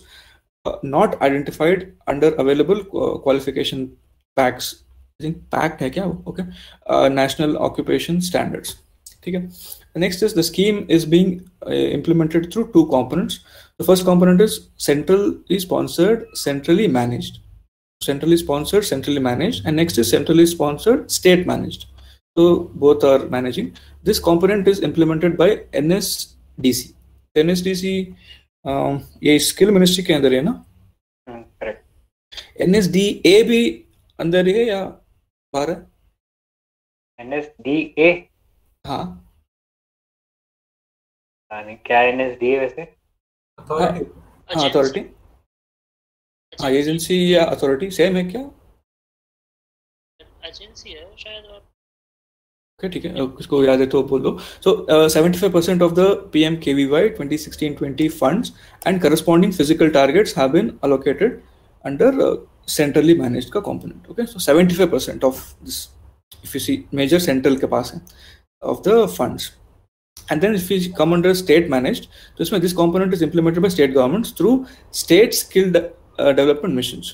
not identified under available uh, qualification packs. I think packed hai kya? Okay. Uh, national occupation standards. Okay. Next is the scheme is being uh, implemented through two components. The first component is centrally sponsored, centrally managed. Centrally sponsored, centrally managed, and next is centrally sponsored, state managed. So both are managing. This component is implemented by NSDC. NSDC ये skill ministry के अंदर है ना? N S D A भी अंदर है या बाहर है? एन एस डी ए हाँ। नहीं क्या एनएसडी है वैसे? हाँ अथॉरिटी हाँ एजेंसी या अथॉरिटी सेम है क्या? एजेंसी है शायद और ओके ठीक है। किसको याद है तो बोल दो। So seventy five percent of the P M K V Y twenty sixteen twenty funds and corresponding physical targets have been allocated under centrally managed का component okay so seventy five percent of this if you see major central के पास है of the funds And then if we come under state managed, so this component is by state governments through state skill de uh, development missions.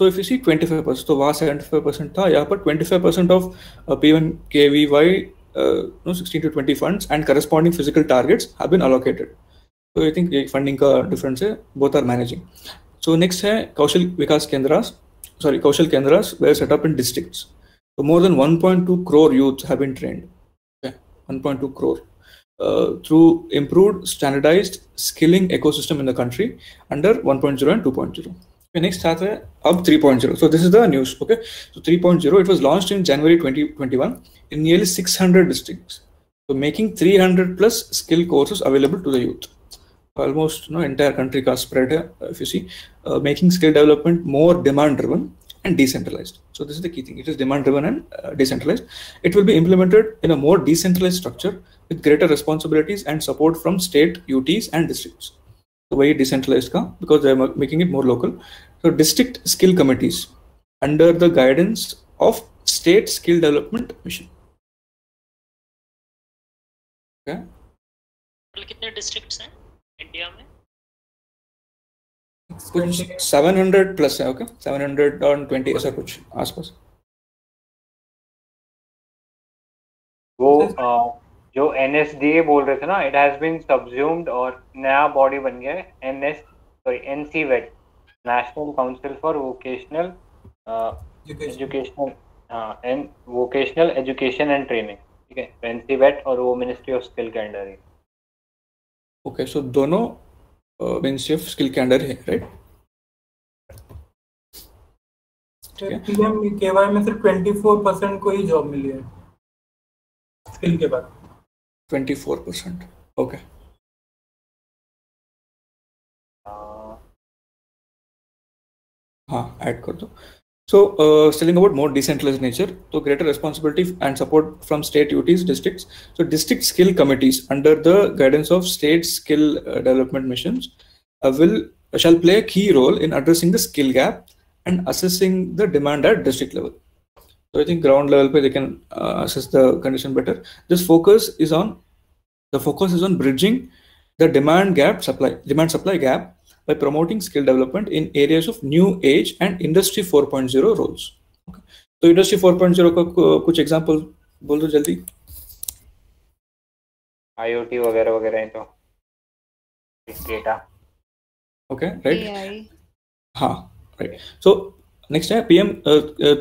So if you see 25%, so VAR 75% tha, yeah, but 25% of uh, P1 KVY, uh, 16 to 20 funds and corresponding physical targets have been allocated. So I think funding uh, difference, uh, both are managing. So next hai, Kaushal Vikas Kendras, sorry, Kaushal Kendras were set up in districts. So more than 1.2 crore youths have been trained. 1.2 crore. Uh, through improved standardized skilling ecosystem in the country under 1.0 and 2.0 next Saturday, up 3.0. So this is the news. Okay. So 3.0, it was launched in January 2021 in nearly 600 districts. So making 300 plus skill courses available to the youth. Almost you know, entire country got spread here, if you see, uh, making skill development more demand driven and decentralized. So this is the key thing. It is demand driven and uh, decentralized. It will be implemented in a more decentralized structure with greater responsibilities and support from state, UTs and districts. Way decentralized ka, because they are making it more local. So district skill committees under the guidance of state skill development mission. Okay. कितने districts हैं India में कुछ 700 plus है okay 720 ऐसा कुछ आसपास वो जो एन एस डी ए बोल रहे थे ना इट हैज़ बीन सब्ज्यूम्ड और नया बॉडी बन गया है N S sorry N C VET national council for vocational educational and vocational education and training ठीक है वेंसीवेट और वो मिनिस्ट्री ऑफ़ स्किल के अंडर है। ओके सो दोनों मिनिस्ट्री ऑफ़ स्किल के अंडर है राइट पीएम केवाई में सिर्फ़ 24 परसेंट को ही जॉब मिली है स्किल के बाद। 24 परसेंट ओके हाँ ऐड कर दो So, uh, telling about more decentralized nature, so greater responsibility and support from state UTs, districts. So, district skill committees under the guidance of state skill uh, development missions uh, will shall play a key role in addressing the skill gap and assessing the demand at district level. So, I think ground level they can uh, assess the condition better. This focus is on the focus is on bridging the demand gap supply demand supply gap by promoting skill development in areas of new age and industry 4.0 roles okay. तो industry 4.0 का कुछ example बोल दो जल्दी IoT वगैरह वगैरह तो data okay right हाँ राइट सो नेक्स्ट है PM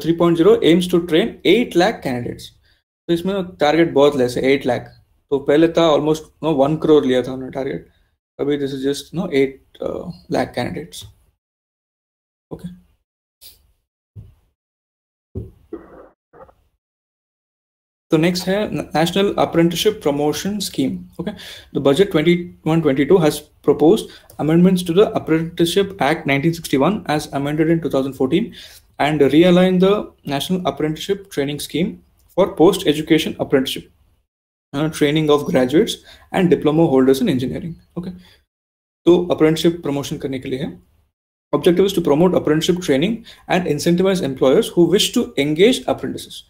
three point zero aims to train eight lakh candidates तो इसमें टारगेट बहुत लेस है एट लाख तो पहले था ऑलमोस्ट नो वन करोड़ लिया था उन्होंने टारगेट अभी this is just no eight lakh candidates candidates. Okay. So next here, National Apprenticeship Promotion Scheme. Okay, the budget 21-22 has proposed amendments to the Apprenticeship Act 1961 as amended in 2014 and realign the National Apprenticeship Training Scheme for post-education apprenticeship, uh, training of graduates and diploma holders in engineering. Okay, तो apprenticeship promotion करने के लिए है objective is to promote apprenticeship training and incentivize employers who wish to engage apprentices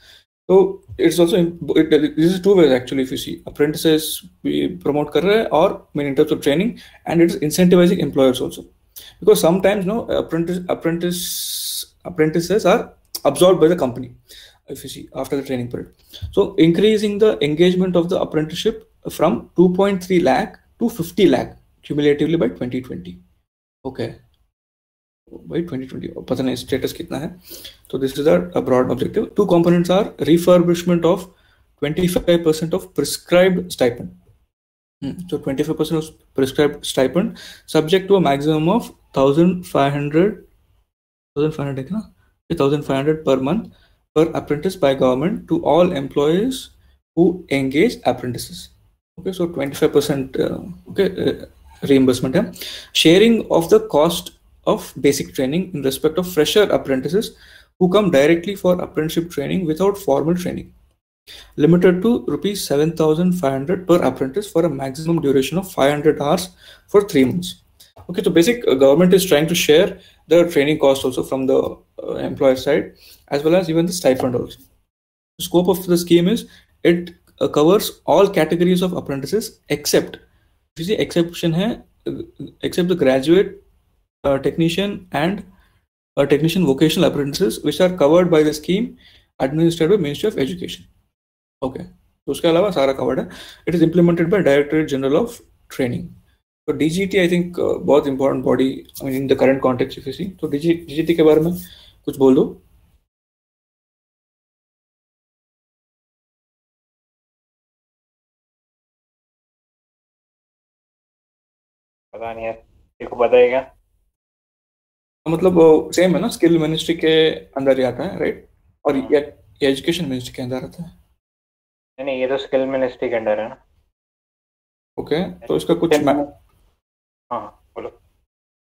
so it's also it, this is two ways actually if you see. Apprentices we promote kar rahe mean in terms of training and it is incentivizing employers also. Because sometimes no apprentice apprentice apprentices are absorbed by the company if you see after the training period. So increasing the engagement of the apprenticeship from 2.3 lakh to 50 lakh cumulatively by 2020 okay by 2020 पता नहीं status कितना है। तो this is a objective two components are refurbishment of 25% of prescribed stipend तो 25% of prescribed stipend subject to a maximum of 1500 1500 ना? 1500 per month per apprentice by government to all employees who engage apprentices okay so 25% okay reimbursement है। Sharing of the cost of basic training in respect of fresher apprentices who come directly for apprenticeship training without formal training. Limited to rupees 7500 per apprentice for a maximum duration of 500 hours for 3 months. Okay so basic uh, government is trying to share the training cost also from the uh, employer side as well as even the stipend also. The scope of the scheme is it uh, covers all categories of apprentices except you see exception hai uh, except the graduate uh, technician and uh, technician vocational apprentices which are covered by the scheme administered by Ministry of Education. Okay. तो उसके अलावा सारा covered है it is implemented by directorate general of training तो DGT I think बहुत important body I mean in the current context if you see तो DGT के बारे में कुछ बोल दो पता नहीं यार तेरे को पता है मतलब सेम है ना स्किल मिनिस्ट्री के अंदर ही आता है राइट और हाँ। ये एजुकेशन मिनिस्ट्री के अंदर आता है। नहीं नहीं ये तो स्किल मिनिस्ट्री के अंदर है ना। ओके तो इसका कुछ हाँ बोलो।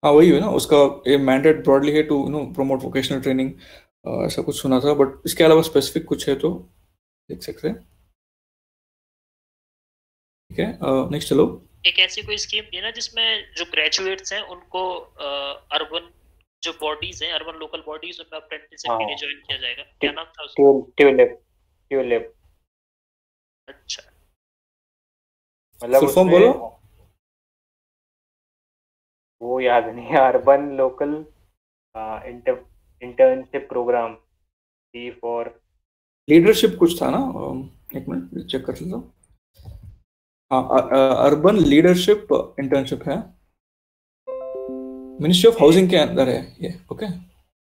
हाँ वही है ना उसका ये मैंडेट ब्रॉडली है to you know promote vocational training ऐसा कुछ सुना था बट इसके अलावा स्पेसिफिक कुछ है तो देख सकते हैं। ठीक है नेक्स्ट चलो। एक ऐसी कोई स्कीम थी ना जिसमें जो ग्रेजुएट्स हैं उनको अर्बन जो बॉडीज हैं अर्बन लोकल बॉडीज उनमें अप्रेंटिसशिप के लिए ज्वाइन किया जाएगा। क्या नाम था उसका? ट्यूलिप ट्यूलिप अच्छा। मतलब फॉर्म बोलो। वो याद नहीं है urban local internship program C for leadership कुछ था ना? एक मिनट चेक कर लेता हूँ। अर्बन लीडरशिप इंटर्नशिप है। मिनिस्ट्री ऑफ़ हाउसिंग के अंदर है ये ओके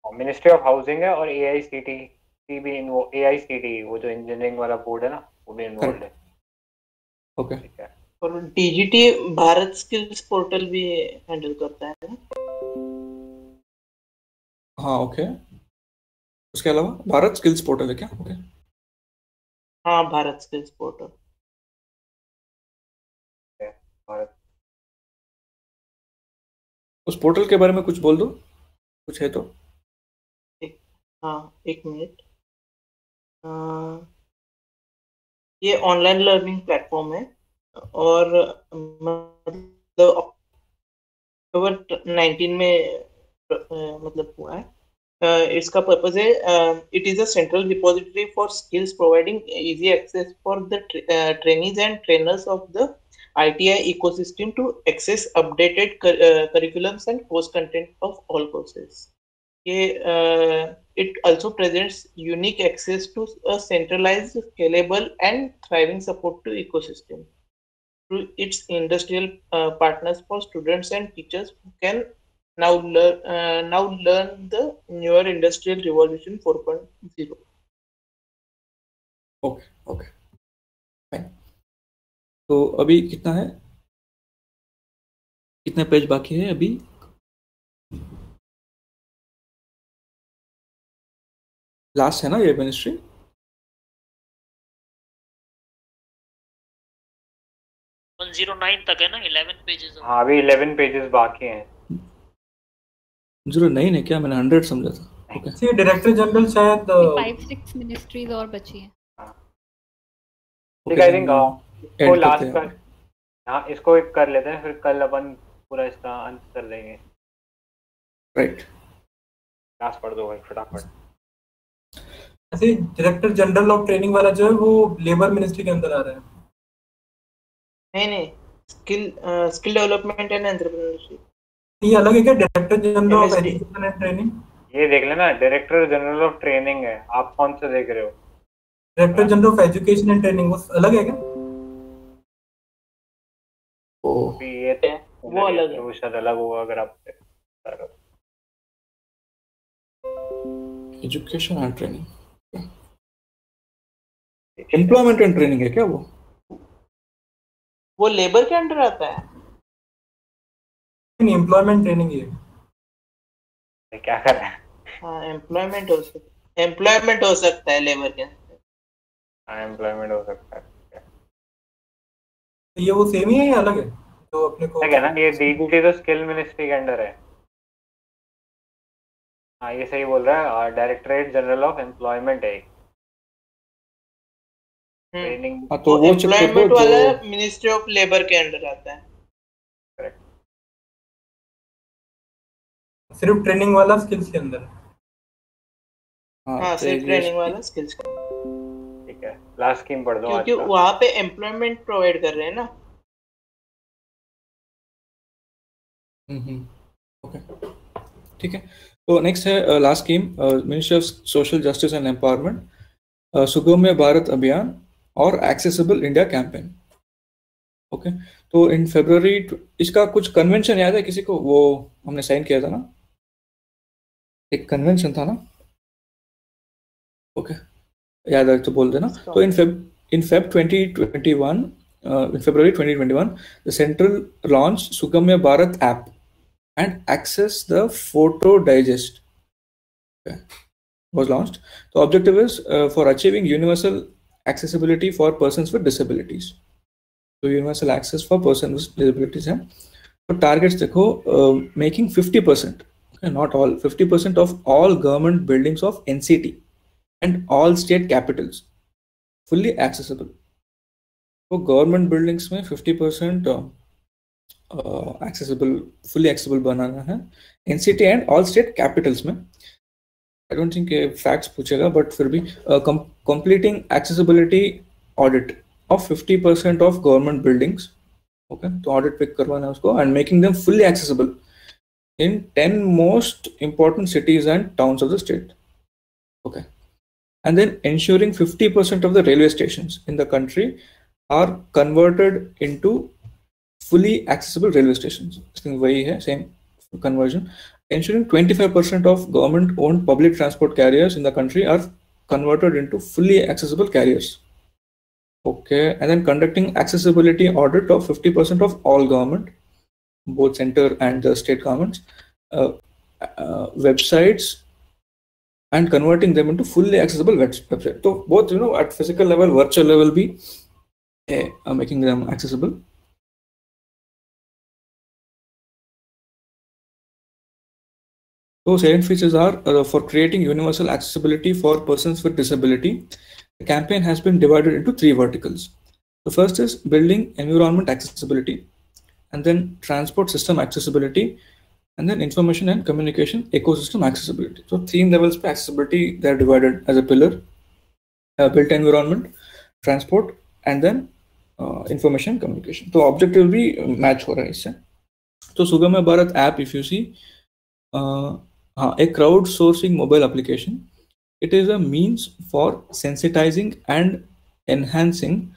मिनिस्ट्री ऑफ़ हाउसिंग है और एआईसीटी सी भी इन वो ए आई सी डी वो जो इंजीनियरिंग वाला बोर्ड है ना वो भी इन्वॉल्व है। ओके ठीक है। और डीजीटी भारत स्किल्स पोर्टल भी हैंडल करता है ना? हाँ ओके उसके अलावा भारत स्किल्स पोर्टल है क्या? ओके हाँ भारत स्किल्स पोर्टल उस पोर्टल के बारे में कुछ बोल दो। कुछ है तो। हाँ एक मिनट। ये ऑनलाइन लर्निंग प्लेटफॉर्म है और मतलब अक्टूबर 19 में मतलब हुआ है। इसका पर्पस है it is a central repository for skills providing easy access for the trainees and trainers of the ITI ecosystem to access updated cur uh, curriculums and course content of all courses. Uh, it also presents unique access to a centralized, scalable, and thriving support to ecosystem. Through its industrial uh, partners for students and teachers who can now learn uh, now learn the newer industrial revolution 4.0 okay okay. तो अभी कितना है? कितने page बाकी है अभी? Last है ना ये मिनिस्ट्री ज़ीरो नाइन तक है ना इलेवन पेजेस हाँ अभी इलेवन पेजेस बाकी हैं। ज़ीरो नहीं है क्या? मैंने हंड्रेड समझा था। ओके सी डायरेक्टर जनरल शायद फाइव सिक्स मिनिस्ट्रीज और बची हैं। ठीक है आई थिंक इसको लास्ट कर हाँ। इसको एक कर लेते हैं फिर कल अपन पूरा इसका अंत कर देंगे। राइट लास्ट पढ़ दो भाई फटाफट। ऐसे डायरेक्टर जनरल ऑफ़ ट्रेनिंग वाला जो है वो लेबर मिनिस्ट्री के अंदर आ रहा है। नहीं नहीं skill skill development and entrepreneurship ये अलग है क्या? Director general of education and training ये देख लेना डायरेक्टर जनरल ऑफ़ ट्रेनिंग है। आप कौन सा देख रहे हो? Director general of education and training वो अलग है क्या? ये तो वो अलग है। वो शायद अलग होगा अगर आप education and training employment and training है। क्या वो? वो लेबर के अंडर आता है? नहीं एम्प्लॉयमेंट ट्रेनिंग ये ये क्या कर रहे हैं? हाँ एम्प्लॉयमेंट हो सकता एम्प्लॉयमेंट हो सकता है लेबर के अंदर। हाँ एम्प्लॉयमेंट हो सकता है। ये वो सेम ही है या अलग है? तो अपने को है ना ये डीडीटी तो स्किल मिनिस्ट्री के अंडर है। हाँ ये सही बोल रहा है। डायरेक्टरेट जनरल ऑफ़ एम्प्लॉयमेंट है। ट्रेनिंग हाँ तो वो एम्प्लॉयमेंट वाला मिनिस्ट्री ऑफ़ लेबर के अंडर आता है। सिर्फ़ ट्रेनिंग वाला स्किल्स के अंदर? है। हाँ तो सिर्फ़ ट्रेनिंग वाला स्किल्स है लास्ट स्कीम पढ़ दो क्योंकि वहाँ पे एम्प्लॉयमेंट प्रोवाइड कर रहे हैं ना। हम्म ओके ठीक है। तो नेक्स्ट है last scheme ministry of social justice and empowerment Sugamya Bharat Abhiyan और एक्सेसिबल इंडिया कैंपेन ओके तो इन फरवरी इसका कुछ कन्वेंशन याद है किसी को? वो हमने साइन किया था ना? एक कन्वेंशन था ना? ओके याद है तो बोल देना तो in Feb in Feb 2021 uh, in February 2021 the central launched Sugamya Bharat app and access the photo digest okay, was launched the objective is uh, for achieving universal accessibility for persons with disabilities so universal access for persons with disabilities है तो targets देखो uh, making 50% okay, not all 50% of all government buildings of NCT and all state capitals, fully accessible. तो government buildings में 50 percent accessible fully accessible बनाना है. NCT and all state capitals में. I don't think ये facts पूछेगा but फिर भी completing accessibility audit of 50 percent of government buildings okay तो ऑडिट पिक करवाना है उसको and making them fully accessible in 10 most important cities and towns of the state. Okay. and then ensuring 50% of the railway stations in the country are converted into fully accessible railway stations. Same conversion. Ensuring 25% of government owned public transport carriers in the country are converted into fully accessible carriers. Okay, and then conducting accessibility audit of 50% of all government, both center and the state governments, uh, uh, websites and converting them into fully accessible website. So both, you know, at physical level, virtual level, be uh, making them accessible. So salient features are uh, for creating universal accessibility for persons with disability. The campaign has been divided into three verticals. The first is building environment accessibility, and then transport system accessibility, and then information and communication ecosystem accessibility. So three levels of accessibility, they're divided as a pillar, uh, built environment, transport, and then uh, information communication. So objective will be match हो रहा है इससे. So Sugama Bharat app, if you see, uh, a crowdsourcing mobile application, it is a means for sensitizing and enhancing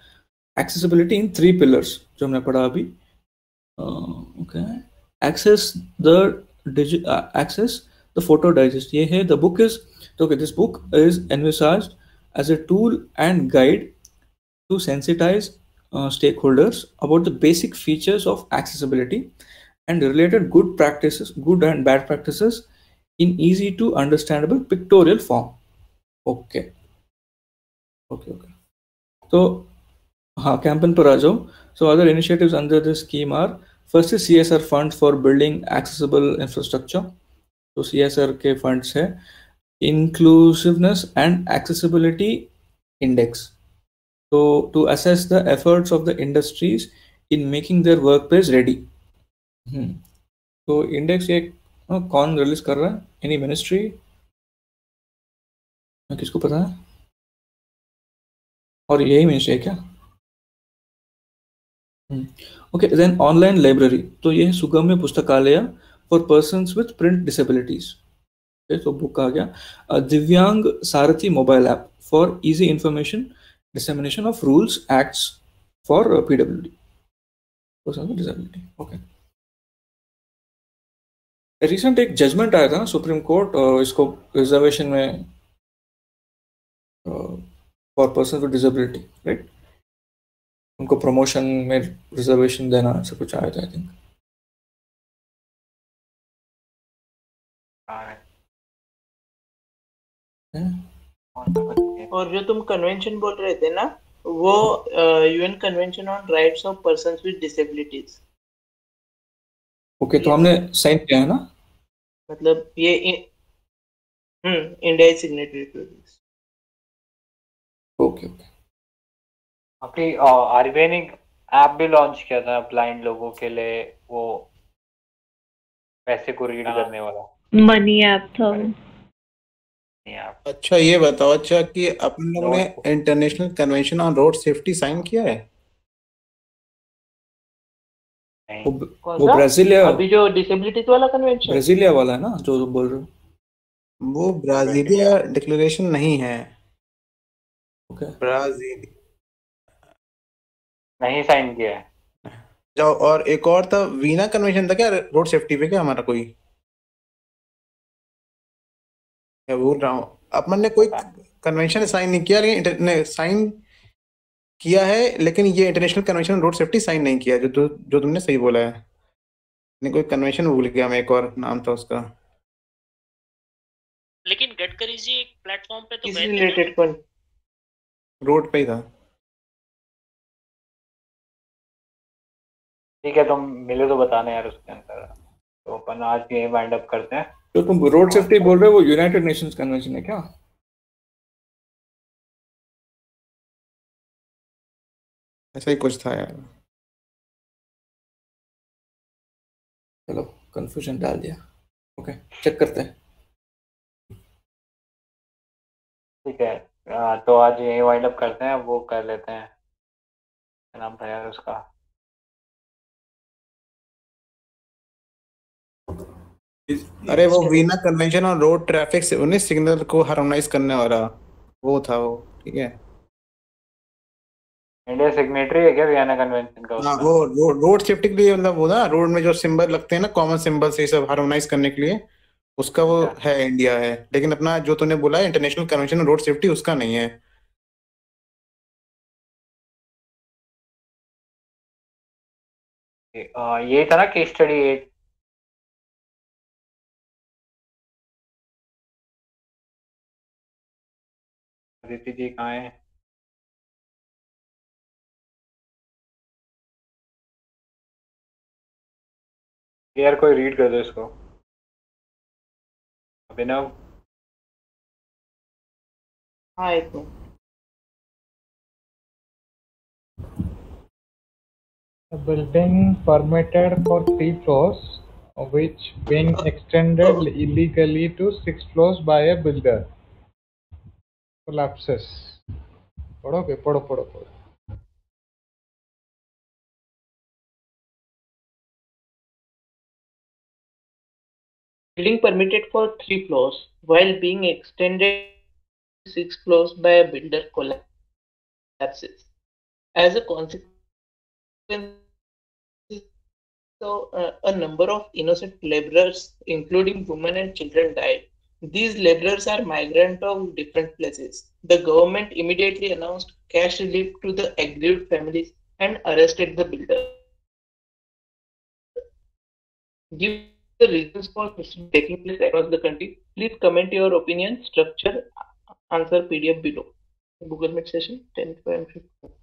accessibility in three pillars. जो हमने पढ़ा अभी. Uh, okay. access the digi- uh, access the photo digest. Here the book is okay this book is envisaged as a tool and guide to sensitize uh, stakeholders about the basic features of accessibility and related good practices good and bad practices in easy to understandable pictorial form. Okay. Okay okay. So uh, campaign parajo so other initiatives under this scheme are first C S R fund for building accessible infrastructure तो C S R के funds है. Inclusiveness and accessibility index तो to assess the efforts of the industries in making their work place ready तो index ये कौन release कर रहा है? एनी मिनिस्ट्री किसको पता है? और यही मिनिस्ट्री है क्या? ओके देन ऑनलाइन लाइब्रेरी तो ये है Sugamya Pustakalaya for person with print disabilities तो बुक आ गया। Divyang Sarathi mobile app for easy information dissemination of rules acts for PWD person with disability okay recent एक judgement आया था ना सुप्रीम कोर्ट इसको रिजर्वेशन में for person with disability right उनको प्रमोशन में रिजर्वेशन देना ऐसा कुछ आया था आई थिंक और जो तुम कन्वेंशन बोल रहे थे ना वो UN convention on rights of person with disabilities okay तो हमने साइन किया है ना? मतलब ये हम्म India signatory to this okay okay अपनी आरबीआई ने ऐप भी लॉन्च किया था ब्लाइंड लोगों के लिए वो पैसे को रीड करने वाला। मनी ऐप था अच्छा ये बताओ अच्छा कि अपन लोगों ने international convention on road safety sign किया है? वो, वो ब्राजीलिया। अभी जो डिसेबिलिटीज वाला कन्वेंशन ब्राजीलिया वाला है ना जो तुम बोल रहे हो? वो ब्राजीलिया डिक्लेरेशन नहीं है। ओके ब्राज़ील नहीं साइन किया है। जाओ और एक और था वीना कन्वेंशन था क्या? रोड सेफ्टी पे क्या हमारा कोई? मैं भूल रहा हूँ। अपन ने कोई कन्वेंशन साइन नहीं किया लेकिन साइन किया है लेकिन ये international convention road safety sign नहीं किया जो जो, जो तुमने सही बोला है। नहीं कोई कन्वेंशन भूल गया मैं एक और नाम था उसका। लेकिन गडकरी जी एक प्लेटफॉर्म पे तो गए थे। रिलेटेड कौन रोड पे ही था। ठीक है तुम मिले तो बताना यार उसके अंदर। तो अपन आज ये वाइंड अप करते हैं। तो तुम रोड सेफ्टी बोल रहे हो वो यूनाइटेड नेशंस कन्वेंशन है क्या? ऐसा ही कुछ था यार। चलो कंफ्यूजन डाल दिया। ओके चेक करते हैं। ठीक है तो आज यही वाइंड अप करते हैं वो कर लेते हैं। नाम था यार उसका? अरे वो Vienna convention on road traffic से उन्हें सिग्नल को हार्मोनाइज करने वाला वो था वो ठीक है। इंडिया सिग्नेटरी है क्या वियना कन्वेंशन का हाँ वो रोड रोड सेफ्टी के लिए मतलब वो ना रोड में जो सिंबल लगते हैं ना कॉमन सिंबल्स ये सब हार्मोनाइज करने के लिए उसका वो है इंडिया है। लेकिन अपना जो तूने बोला international convention on road safety उसका नहीं है। ये था ना case study at Aditi ji कहाँ है यार कोई रीड कर दो इसको अभिनव हाँ एक minute A building permitted for three floors, which being extended illegally to six floors by a builder, collapses. পড়ো বে পড়ো পড়ো building permitted for 3 floors while being extended 6 floors by a builder collapses. As a consequence so uh, a number of innocent laborers including women and children died. These laborers are migrants of different places. The government immediately announced cash relief to the aggrieved families and arrested the builder. Give the reasons for taking place across the country. Please comment your opinion, structure, answer PDF below. Google Meet session 10 15.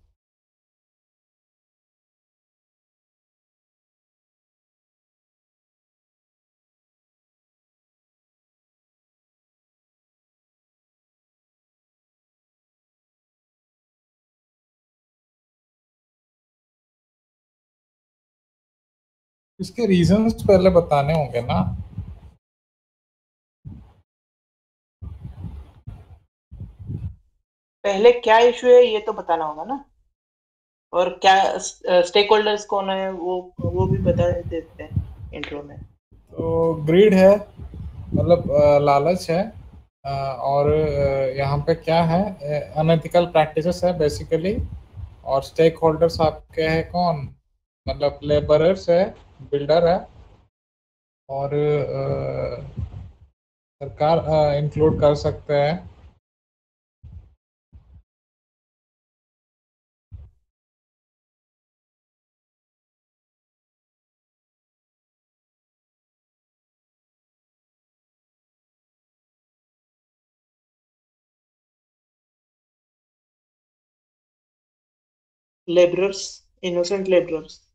इसके reasons पहले बताने होंगे ना। पहले क्या issue है ये तो बताना होगा ना। और क्या स्टेक होल्डर्स कौन है वो वो भी बता देते हैं इंट्रो में। तो ग्रीड है मतलब लालच है और यहाँ पे क्या है अनएथिकल प्रैक्टिसेस है बेसिकली और स्टेक होल्डर्स आपके हैं कौन? मतलब लेबरर्स है बिल्डर है और सरकार इंक्लूड कर सकते हैं। लेबरर्स इनोसेंट लेबरर्स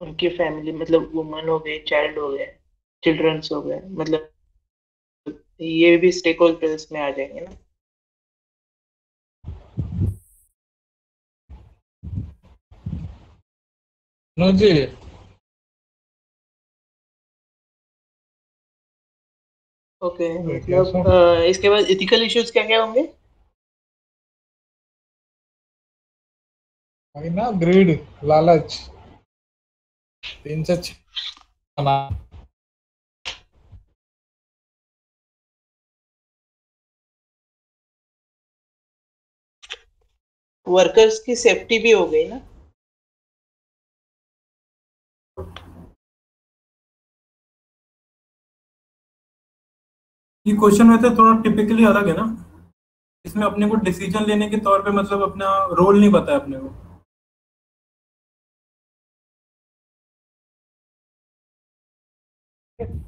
उनकी फैमिली मतलब वुमन हो गए चाइल्ड हो गए चिल्ड्रंस हो गए मतलब ये भी स्टेक होल्डर्स में आ जाएँगे ना। जी। ओके ठीक है, मतलब इसके बाद इथिकल इश्यूज़ क्या क्या होंगे ना ग्रीड लालच। तीन से वर्कर्स की सेफ्टी भी हो गई ना? ये क्वेश्चन में तो थोड़ा टिपिकली अलग है ना। इसमें अपने को डिसीज़न लेने के तौर पे मतलब अपना रोल नहीं बताया अपने को।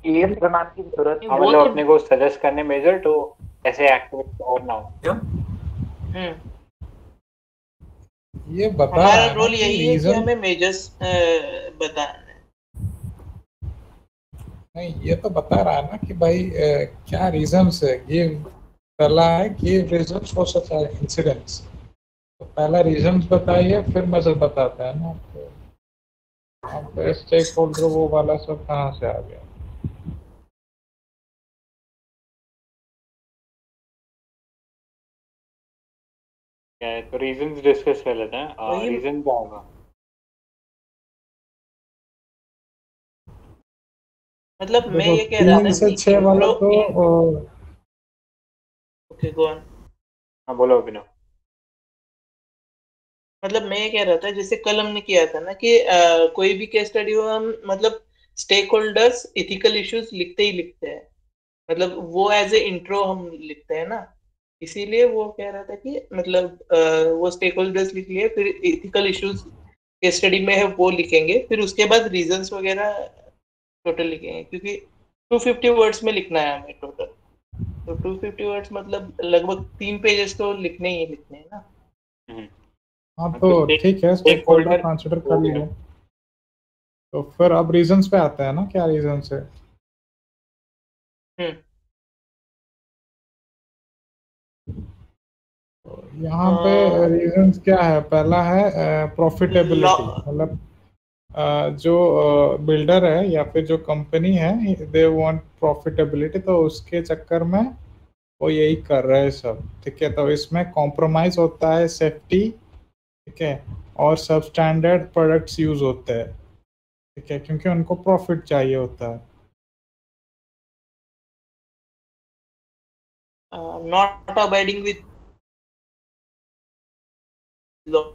केस बनाने की ज़रूरत हाँ, मतलब तो- अपने को सजेस्ट करने मेजर तो ऐसे एक्टिविटी और ना हो। क्या? हम्म। ये बता हमारा है रोल कि यही है कि रीजन हमें मेजर्स बताना है। नहीं ये तो बता रहा है ना कि भाई अ, क्या रीजंस है? ये पहला है कि रीजंस फॉर सच इंसिडेंट्स तो पहला रीजंस बताइए फिर मजर बताता है ना। तो स्टेक होल्डर वो वाला सब कहाँ से आ गया? क्या है तो रीजंस डिस्कस कर लेते हैं रीजन क्या होगा मतलब मैं ये कह रहा था से छह वाला तो ओके गो ऑन हाँ बोलो अभिनव। मतलब मैं ये कह रहा था जैसे कल हमने किया था ना कि अ, कोई भी केस स्टडी हो हम मतलब स्टेक होल्डर्स इथिकल इश्यूज़ लिखते ही लिखते हैं। मतलब वो एज ए इंट्रो हम लिखते हैं ना। इसीलिए वो कह रहा था कि मतलब वो स्टेक होल्डर्स लिख लिए फिर इथिकल इश्यूज़ के स्टडी में है वो लिखेंगे। फिर उसके बाद रीजंस वगैरह टोटल लिखेंगे क्योंकि 250 वर्ड्स में लिखना है हमें टोटल तो 250 वर्ड्स मतलब लगभग तीन पेजेस तो लिखने ही लिखने हैं ना। हम्म। हाँ तो ठीक है स्टेक होल्डर कंसीडर कर लिए तो फिर अब रीजंस पे आता है ना क्या रीजंस है? हम्म। यहाँ पे रीजंस क्या है? पहला है प्रॉफिटेबिलिटी मतलब जो बिल्डर है या फिर जो कंपनी है दे वांट प्रॉफिटेबिलिटी तो उसके चक्कर में वो यही कर रहे हैं सब ठीक है? तो इसमें कॉम्प्रोमाइज होता है सेफ्टी ठीक है? और सब स्टैंडर्ड प्रोडक्ट्स यूज़ होते हैं ठीक है? क्योंकि उनको प्रॉफिट चाहिए होता है। Uh, not abiding law.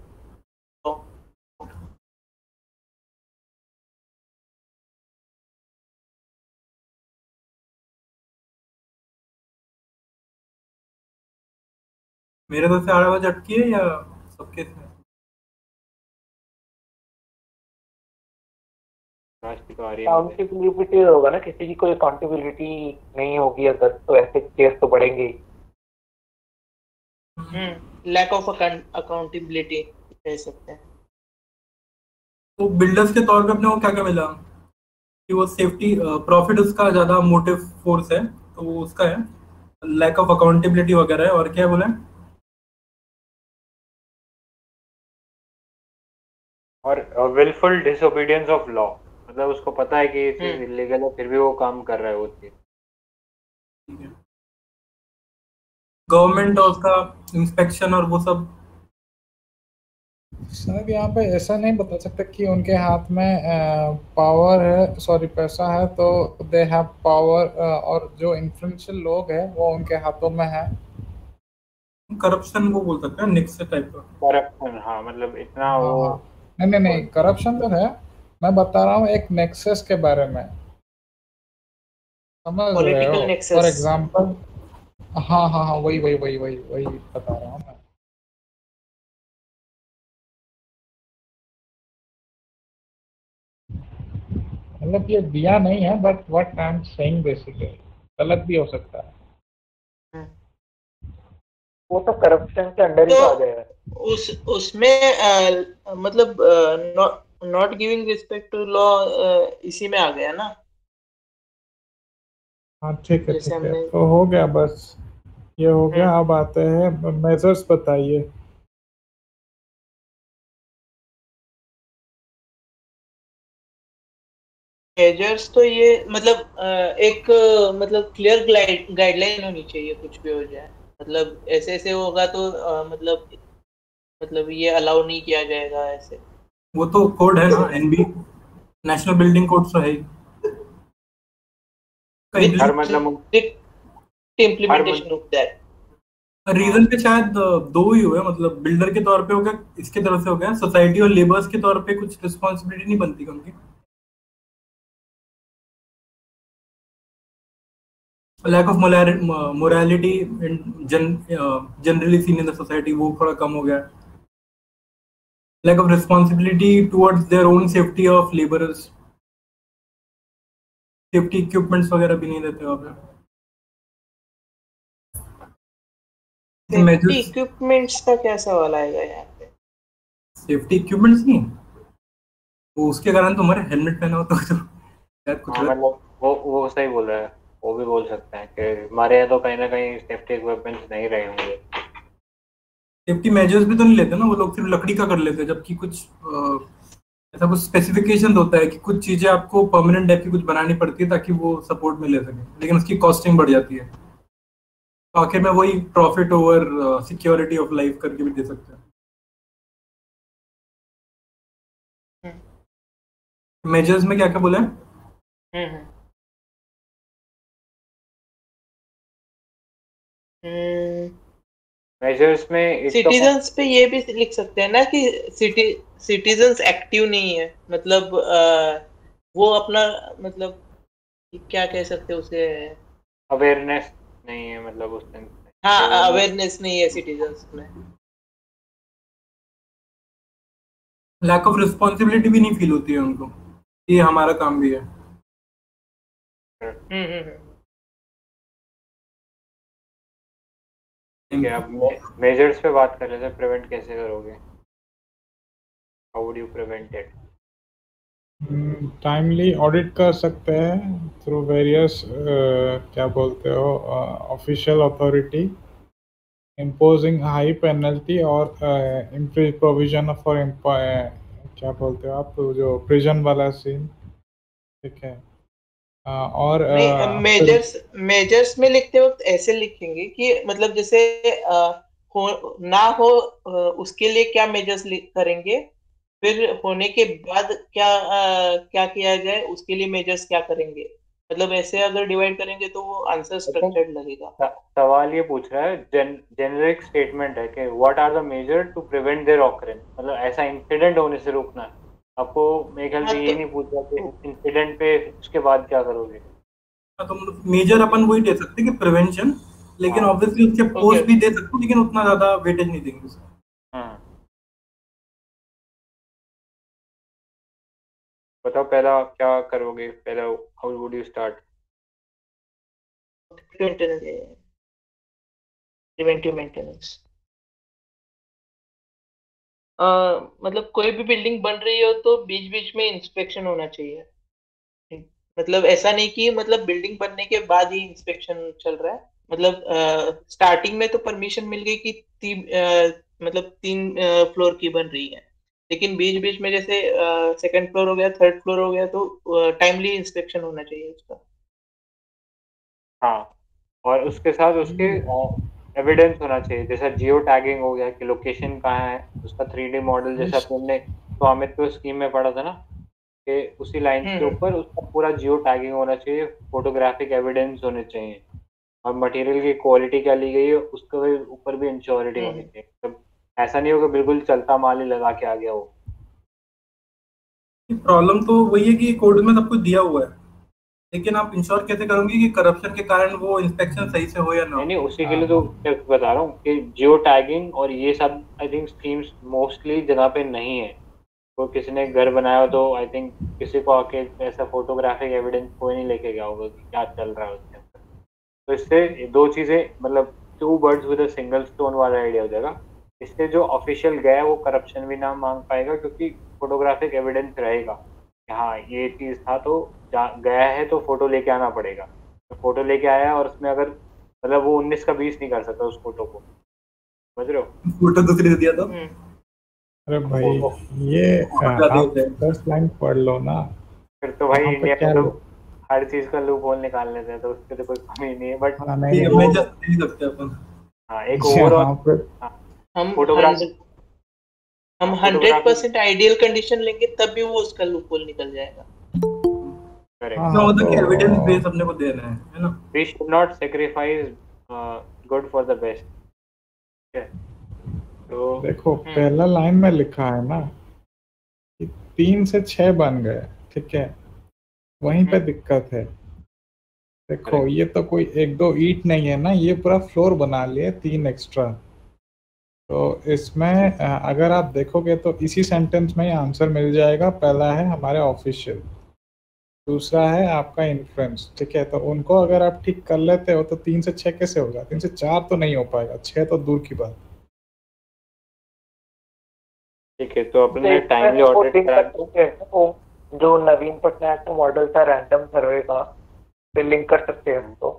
मेरे तो से आवाज़ अटकी है या सबके से? अकाउंटेबिलिटी होगा ना? किसी की कोई अकाउंटेबिलिटी नहीं होगी अगर तो ऐसे केस तो बढ़ेंगे लैक ऑफ़ अकाउंटेबिलिटी कह सकते हैं। तो बिल्डर्स के तौर पे अपने को क्या क्या मिला? कि वो सेफ्टी प्रॉफिट उसका ज़्यादा मोटिव फोर्स है तो वो उसका है। लैक ऑफ़ अकाउंटेबिलिटी वगैरह है और क्या बोले? और विलफुल डिसोबीडियंस ऑफ़ लॉ मतलब उसको पता है कि ये चीज़ इलीगल। है फिर भी वो काम कर रहा है वो चीज़। गवर्नमेंट और उसका इंस्पेक्शन और वो सब। शायद यहाँ पे ऐसा नहीं बता सकते कि उनके हाथ में पावर है सॉरी पैसा है तो दे हैव पावर और जो इन्फ्लुएंशियल लोग हैं वो उनके हाथों में है। करप्शन वो बोल सकते हैं निक्स टाइप का। करप्शन हाँ मतलब इतना हाँ, वो हाँ। नहीं नहीं नहीं करप्शन तो है मैं बता रहा हूँ एक नेक्सस के बारे में। समझ रहे हो? फॉर एग्जांपल हाँ हाँ हाँ वही वही वही वही वही बता रहा हूँ मैं। मतलब ये दिया नहीं है but what I am saying basically गलत भी हो सकता है। हम्म। वो तो करप्शन के अंडर ही तो, आ जाएगा उस उसमें मतलब not giving respect to law इसी में आ गया ना? हाँ ठीक है ठीक है। तो हो गया बस ये हो गया। हम्म। अब आते हैं मेजर्स बताइए। मेजर्स तो ये मतलब एक मतलब क्लियर गाइडलाइन होनी चाहिए कुछ भी हो जाए। मतलब ऐसे ऐसे होगा तो मतलब मतलब ये अलाउ नहीं किया जाएगा ऐसे। वो तो कोड है ना एनबी नेशनल बिल्डिंग कोड तो है। ऑफ़ रीजन पे शायद दो ही हुए मतलब बिल्डर के तौर पे हो गया इसके तरफ़ से हो गया सोसाइटी और लेबर्स के तौर पे कुछ रिस्पॉन्सिबिलिटी नहीं बनती उनकी lack of morality generally seen in the society वो थोड़ा कम हो गया। Lack of responsibility towards their own safety of laborers safety equipments वगैरह भी नहीं देते वहाँ पे इक्विपमेंट्स का क्या सवाल आएगा यहाँ पे? सेफ्टी इक्विपमेंट्स नहीं? वो उसके कारण तुम्हारे हेलमेट पहना हो तो शायद कुछ हाँ, मतलब वो वो सही बोल रहा है। वो भी बोल सकते हैं कि हमारे यहाँ तो कहीं ना कहीं सेफ्टी इक्विपमेंट्स नहीं रहे होंगे। सेफ्टी मेजर्स भी तो नहीं लेते ना वो लोग सिर्फ़ लकड़ी का कर लेते हैं जबकि कुछ ऐसा कुछ स्पेसिफिकेशन होता है कि कुछ चीज़ें आपको परमानेंट टाइप की कुछ बनानी पड़ती है ताकि वो सपोर्ट में ले सके लेकिन उसकी कॉस्टिंग बढ़ जाती है तो आखिर में वही profit over security of life करके भी दे सकते हैं मेजर्स हम्म। में क्या क्या बोला है हम्म, हम्म। मेजर्स में सिटीजन्स पे ये भी लिख सकते हैं ना कि सिटी सिटीजन्स एक्टिव नहीं है। मतलब वो अपना मतलब क्या कह सकते हैं उसे? अवेयरनेस नहीं है मतलब उस दिन। हाँ अवेयरनेस नहीं है सिटीजन्स में। लैक ऑफ़ रिस्पॉन्सिबिलिटी भी नहीं फील होती है उनको। ये हमारा काम भी है। हम्म हम्म, मेजर्स पे बात कर लेते हैं प्रिवेंट कैसे करोगे? How would you prevent it timely audit कर सकते हैं थ्रू वेरियस क्या बोलते हो official authority imposing high penalty और प्रोविज़न फॉर क्या बोलते हो आप जो प्रिजन वाला सीन ठीक है। uh, और मेजर्स मेजर्स में लिखते वक्त ऐसे लिखेंगे कि मतलब जैसे हो ना हो उसके लिए क्या मेजर्स करेंगे? फिर होने के बाद क्या क्या किया जाए? उसके लिए मेजर्स क्या करेंगे? मतलब ऐसे अगर डिवाइड करेंगे तो वो आंसर स्ट्रक्चर्ड लगेगा। सवाल ये पूछ रहा है जेनरिक स्टेटमेंट है कि what are the measure to prevent their occurrence मतलब ऐसा इंसिडेंट होने से रोकना। है आपको मेरे ख्याल से हाँ, ये तो, नहीं पूछा कि इंसिडेंट पे उसके बाद क्या करोगे। हाँ, तो मेजर अपन वही दे सकते कि प्रिवेंशन लेकिन ऑब्वियसली हाँ। उसके पोस्ट भी दे सकते लेकिन उतना ज़्यादा वेटेज नहीं देंगे बताओ पहला क्या करोगे? पहला how would you start preventive maintenance मतलब कोई भी बिल्डिंग बन रही हो तो बीच बीच में इंस्पेक्शन होना चाहिए। मतलब ऐसा नहीं कि मतलब बिल्डिंग बनने के बाद ही इंस्पेक्शन चल रहा है। मतलब स्टार्टिंग में तो परमिशन मिल गई कि ती, आ, मतलब तीन फ्लोर की बन रही है। लेकिन बीच बीच में जैसे सेकंड फ्लोर हो गया थर्ड फ्लोर हो गया तो टाइमली इंस्पेक्शन होना चाहिए उसका। हाँ और उसके साथ उसके एविडेंस होना चाहिए। जैसा जियो टैगिंग हो गया कि लोकेशन कहाँ है उसका थ्री डी मॉडल जैसा तुमने स्वामित्व स्कीम में पढ़ा था ना कि उसी लाइन के हम्म। ऊपर उसका पूरा जियो टैगिंग होना चाहिए फोटोग्राफिक एविडेंस होने चाहिए। और मटेरियल की क्वालिटी क्या ली गई है उसके ऊपर भी इंश्योरिटी होनी हम्म। चाहिए। ऐसा नहीं होगा बिल्कुल चलता माल ही लगा के आ गया वो प्रॉब्लम तो वही है कि कोड में सब कुछ दिया हुआ है। लेकिन आप इंश्योर कैसे करोगे कि करप्शन के कारण वो इंस्पेक्शन सही से हो या ना नहीं नहीं उसी के लिए तो हाँ। बता रहा हूँ कि जियो टैगिंग और ये सब आई थिंक स्कीम्स मोस्टली जगह पे नहीं है। तो किसी ने घर बनाया हो तो आई थिंक किसी को आके ऐसा फोटोग्राफिक एविडेंस कोई नहीं लेके गया होगा कि क्या चल रहा है उसके अंदर। तो इससे दो चीज़ें मतलब two birds with a single stone वाला आइडिया हो जाएगा। इससे जो ऑफिशियल गया वो करप्शन भी ना मांग पाएगा क्योंकि फोटोग्राफिक एविडेंस रहेगा कि हाँ ये चीज़ था तो गया है तो फ़ोटो लेके आना पड़ेगा। तो फ़ोटो लेके आया और उसमें अगर मतलब वो उन्नीस का बीस नहीं कर सकता उस फ़ोटो को। समझ रहे हो? फ़ोटो दूसरी दिया था। हम्म। अरे भाई ये दस लाइन पढ़ लो ना। फिर तो भाई इंडिया में तो हर चीज़ का लूप होल निकाल लेते हैं तो उसके तो कोई कमी नहीं है बट हाँ एक ओवरऑल हम हम हंड्रेड परसेंट आइडियल कंडीशन लेंगे तब भी वो उसका लूप होल निकल जाएगा। हाँ, तो एविडेंस बेस अपने को देना है है ना? We should not sacrifice good for the best तो देखो हम्म। पहला लाइन में लिखा है ना कि तीन से छह बन गए ठीक है? वहीं पे हम्म। दिक्कत है। देखो ये तो कोई एक दो ईट नहीं है ना ये पूरा फ्लोर बना लिए तीन एक्स्ट्रा तो इसमें अगर आप देखोगे तो इसी सेंटेंस में ही आंसर मिल जाएगा। पहला है हमारे ऑफिशियल दूसरा है आपका इन्फ्लुएंस ठीक है? तो उनको अगर आप ठीक कर लेते हो तो तीन से छः कैसे होगा? तीन से चार तो नहीं हो पाएगा छः तो दूर की बात। ठीक है तो अपने टाइमली ऑडिट करा तो जो नवीन पटनायक का मॉडल था रैंडम सर्वे का पे लिंक कर सकते हैं तो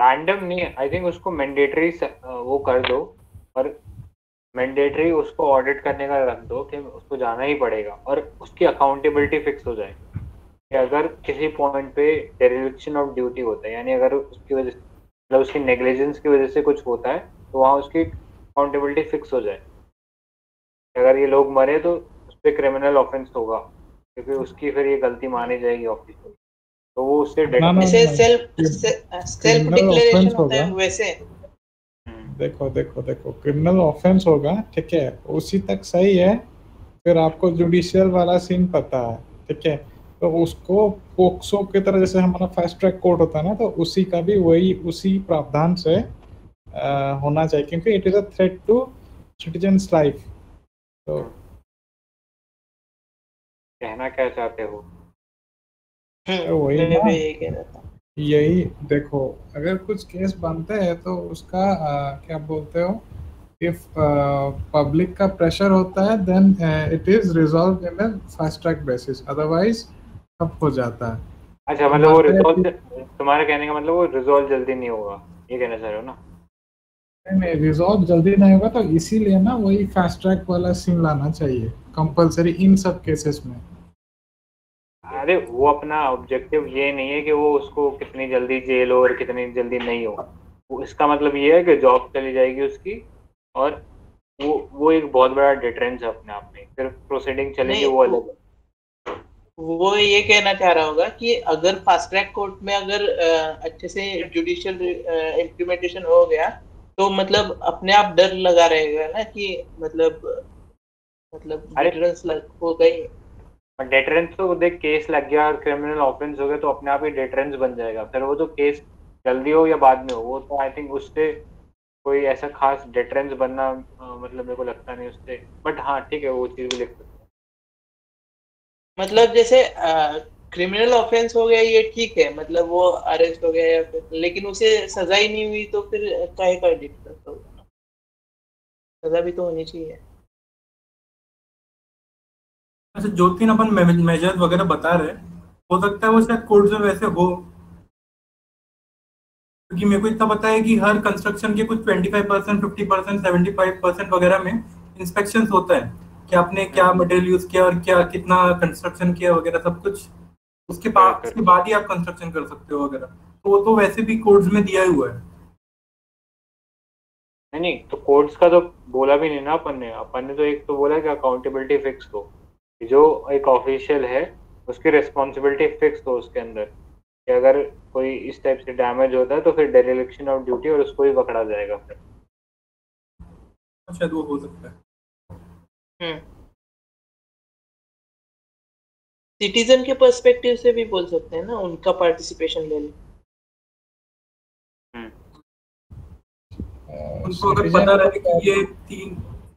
रैंडम नहीं आई थिंक उसको मैंडेटरी वो कर दो और मैंडेटरी उसको ऑडिट करने का रख दो कि उसको जाना ही पड़ेगा और उसकी अकाउंटेबिलिटी फिक्स हो जाए। कि अगर किसी पॉइंट पे डेरिविक्शन ऑफ़ ड्यूटी होता है यानी अगर उसकी वजह से मतलब उसकी नेग्लिजेंस की वजह से कुछ होता है तो वहाँ उसकी अकाउंटेबिलिटी फिक्स हो जाए। अगर ये लोग मरे तो उस पर क्रिमिनल ऑफेंस होगा क्योंकि उसकी फिर ये गलती मानी जाएगी ऑफ़िस में तो वो उससे सेल्फ सेल्फ डिक्लेरेशन होता है वैसे। देखो देखो देखो। क्रिमिनल ऑफेंस होगा ठीक है? उसी तक सही है। फिर आपको जुडिशियल वाला सीन पता है ठीक है? तो उसको पोक्सो की तरह जैसे हमारा फास्ट ट्रैक कोर्ट होता है ना तो उसी का भी वही उसी प्रावधान से आ, होना चाहिए क्योंकि it is a threat to citizens life तो कहना क्या चाहते हो? वही मैं भी यही कह रहा था। यही देखो अगर कुछ केस बनते हैं तो उसका आ, क्या बोलते हो? इफ़ पब्लिक का प्रेशर होता है then it is resolve in a fast track basis otherwise अब हो जाता है। अच्छा मतलब वो रिजॉल्व तुम्हारे कहने का मतलब वो रिजॉल्व जल्दी नहीं होगा ये कहना चाह रहे हो ना? नहीं रिजॉल्व जल्दी नहीं होगा तो इसीलिए ना वही फास्ट ट्रैक वाला सीन लाना चाहिए कंपलसरी इन सब केसेस में। अरे वो अपना ऑब्जेक्टिव ये नहीं है कि वो उसको कितनी जल्दी जेल हो और कितनी जल्दी नहीं हो। वो इसका मतलब ये है कि जॉब चली जाएगी उसकी और वो वो एक बहुत बड़ा डिटरेंस है अपने आप में। फिर प्रोसीडिंग चलेगी वो अलग है। वो ये कहना चाह रहा होगा कि अगर फास्ट ट्रैक कोर्ट में अगर अच्छे से जुडिशियल इम्प्लीमेंटेशन हो गया तो मतलब अपने आप डर लगा रहेगा ना कि मतलब मतलब अरे- लग हो गई। डेटरेंस तो देख केस लग गया और क्रिमिनल ऑफेंस हो गया तो अपने आप ही डेटरेंस बन जाएगा। फिर वो तो केस जल्दी हो या बाद में हो, वो तो आई थिंक उससे कोई ऐसा खास डेटरेंस बनना मतलब मेरे को लगता नहीं उससे। बट हाँ ठीक है, वो चीज़ भी लिख सकते मतलब जैसे क्रिमिनल ऑफेंस हो गया, ये ठीक है मतलब वो अरेस्ट हो गया या फिर, लेकिन उसे सजा ही नहीं हुई तो फिर काहे का दिक्कत सजा भी तो होनी चाहिए। अच्छा जो तीन अपन मेजर वगैरह बता रहे हो सकता है वो शायद कोर्ट में वैसे हो। क्योंकि मेरे को इतना पता है कि हर कंस्ट्रक्शन के कुछ 25 percent fifty percent seventy five percent वगैरह में इंस्पेक्शन होता है। कि आपने क्या मटेरियल यूज़ किया और क्या कितना कंस्ट्रक्शन किया वगैरह सब कुछ। उसके बाद उसके बाद ही आप कंस्ट्रक्शन कर सकते हो वगैरह। तो वो तो वैसे भी कोड्स में दिया हुआ है। नहीं नहीं तो कोर्ट्स का तो बोला भी नहीं ना अपन ने। अपन ने तो एक तो बोला कि अकाउंटेबिलिटी फिक्स हो कि जो एक ऑफिशियल है उसकी रिस्पॉन्सिबिलिटी फिक्स हो उसके अंदर। कि अगर कोई इस टाइप से डैमेज होता है तो फिर डेरिलेक्शन ऑफ़ ड्यूटी और उसको ही पकड़ा जाएगा फिर। शायद वो हो सकता है। सिटीजन के पर्सपेक्टिव से भी बोल सकते हैं ना उनका पार्टिसिपेशन ले लें। उनको अगर पता रहे कि ये तीन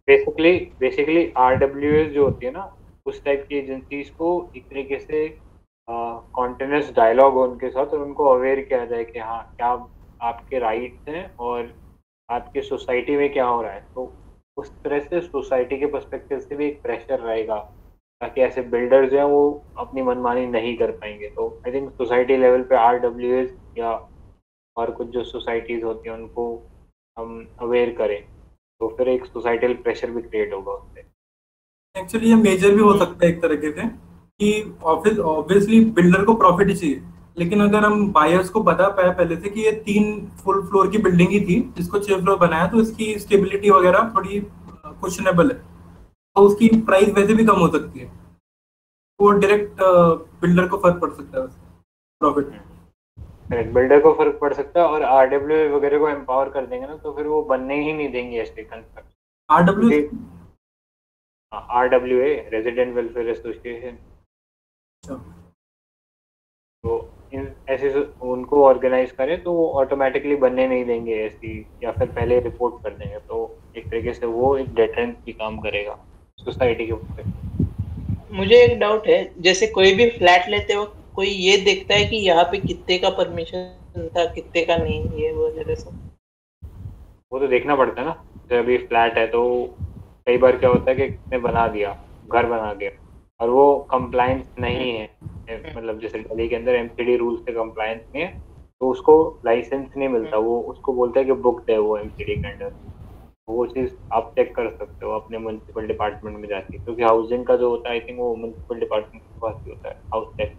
बेसिकली बेसिकली आर जो होती है ना उस टाइप की एजेंसीज को एक तरीके से कॉन्टिन्यूस डायलॉग हो उनके साथ और उनको अवेयर किया जाए कि हाँ क्या आपके राइट्स हैं और आपके सोसाइटी में क्या हो रहा है। तो उस तरह से सोसाइटी के परस्पेक्टिव से भी एक प्रेशर रहेगा ताकि ऐसे बिल्डर्स हैं वो अपनी मनमानी नहीं कर पाएँगे। तो आई थिंक सोसाइटी लेवल पे आर डब्ल्यू एस या और कुछ जो सोसाइटीज होती हैं उनको हम अवेयर करें तो फिर एक सोसाइटल प्रेशर भी क्रिएट होगा उससे एक्चुअली ये मेजर भी हो सकता है एक तरीके से कि ऑफ़िस ऑब्वियसली बिल्डर को प्रॉफिट ही चाहिए। लेकिन अगर हम बायर्स को बता पाए पहले से कि ये तीन फुल फ्लोर की बिल्डिंग ही थी जिसको छह फ्लोर बनाया तो इसकी स्टेबिलिटी वगैरह थोड़ी क्वेश्चनेबल है। तो उसकी प्राइस वैसे भी कम हो सकती है। वो डायरेक्ट बिल्डर को फ़र्क पड़ सकता है प्रॉफिट बिल्डर को फ़र्क पड़ सकता है और आर वगैरह को एम्पावर कर देंगे ना तो फिर वो बनने ही नहीं देंगे ऐसे construction R A resident welfare association तो इन ऐसे उनको ऑर्गेनाइज करें तो वो ऑटोमेटिकली बनने नहीं देंगे ऐसी या फिर पहले रिपोर्ट कर देंगे। तो एक तरीके से वो एक डेटरेंट भी काम करेगा सोसाइटी के ऊपर। मुझे एक डाउट है जैसे कोई भी फ्लैट लेते वक्त कोई ये देखता है कि यहाँ पे कितने का परमिशन था कितने का नहीं ये वो वगैरह सब। वो तो देखना पड़ता है ना। जैसे अभी फ्लैट है तो कई बार क्या होता है कि किसने बना दिया, घर बना दिया, और वो कंप्लायंस नहीं है। मतलब जैसे दिल्ली के अंदर एमसीडी रूल से कंप्लायंस नहीं है तो उसको लाइसेंस नहीं मिलता। वो उसको बोलता है कि बुकड है वो एमसीडी के अंडर वो चीज़ आप चेक कर सकते हो अपने म्यूनसिपल डिपार्टमेंट में जाके, क्योंकि हाउसिंग का जो होता है आई थिंक वो म्यूनसिपल डिपार्टमेंट के पास ही होता है हाउस टैक्स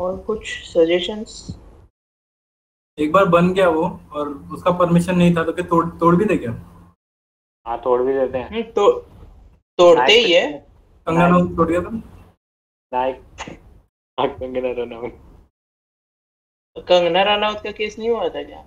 और कुछ सजेशंस एक बार बन गया वो और उसका परमिशन नहीं था तो क्या तोड़ तोड़ भी दे क्या? हाँ तोड़ भी देते हैं। तो तोड़ते ही है। कंगना तोड़ दिया था? नाइक कंगना रनौत। कंगना रनौत का केस नहीं हुआ था क्या?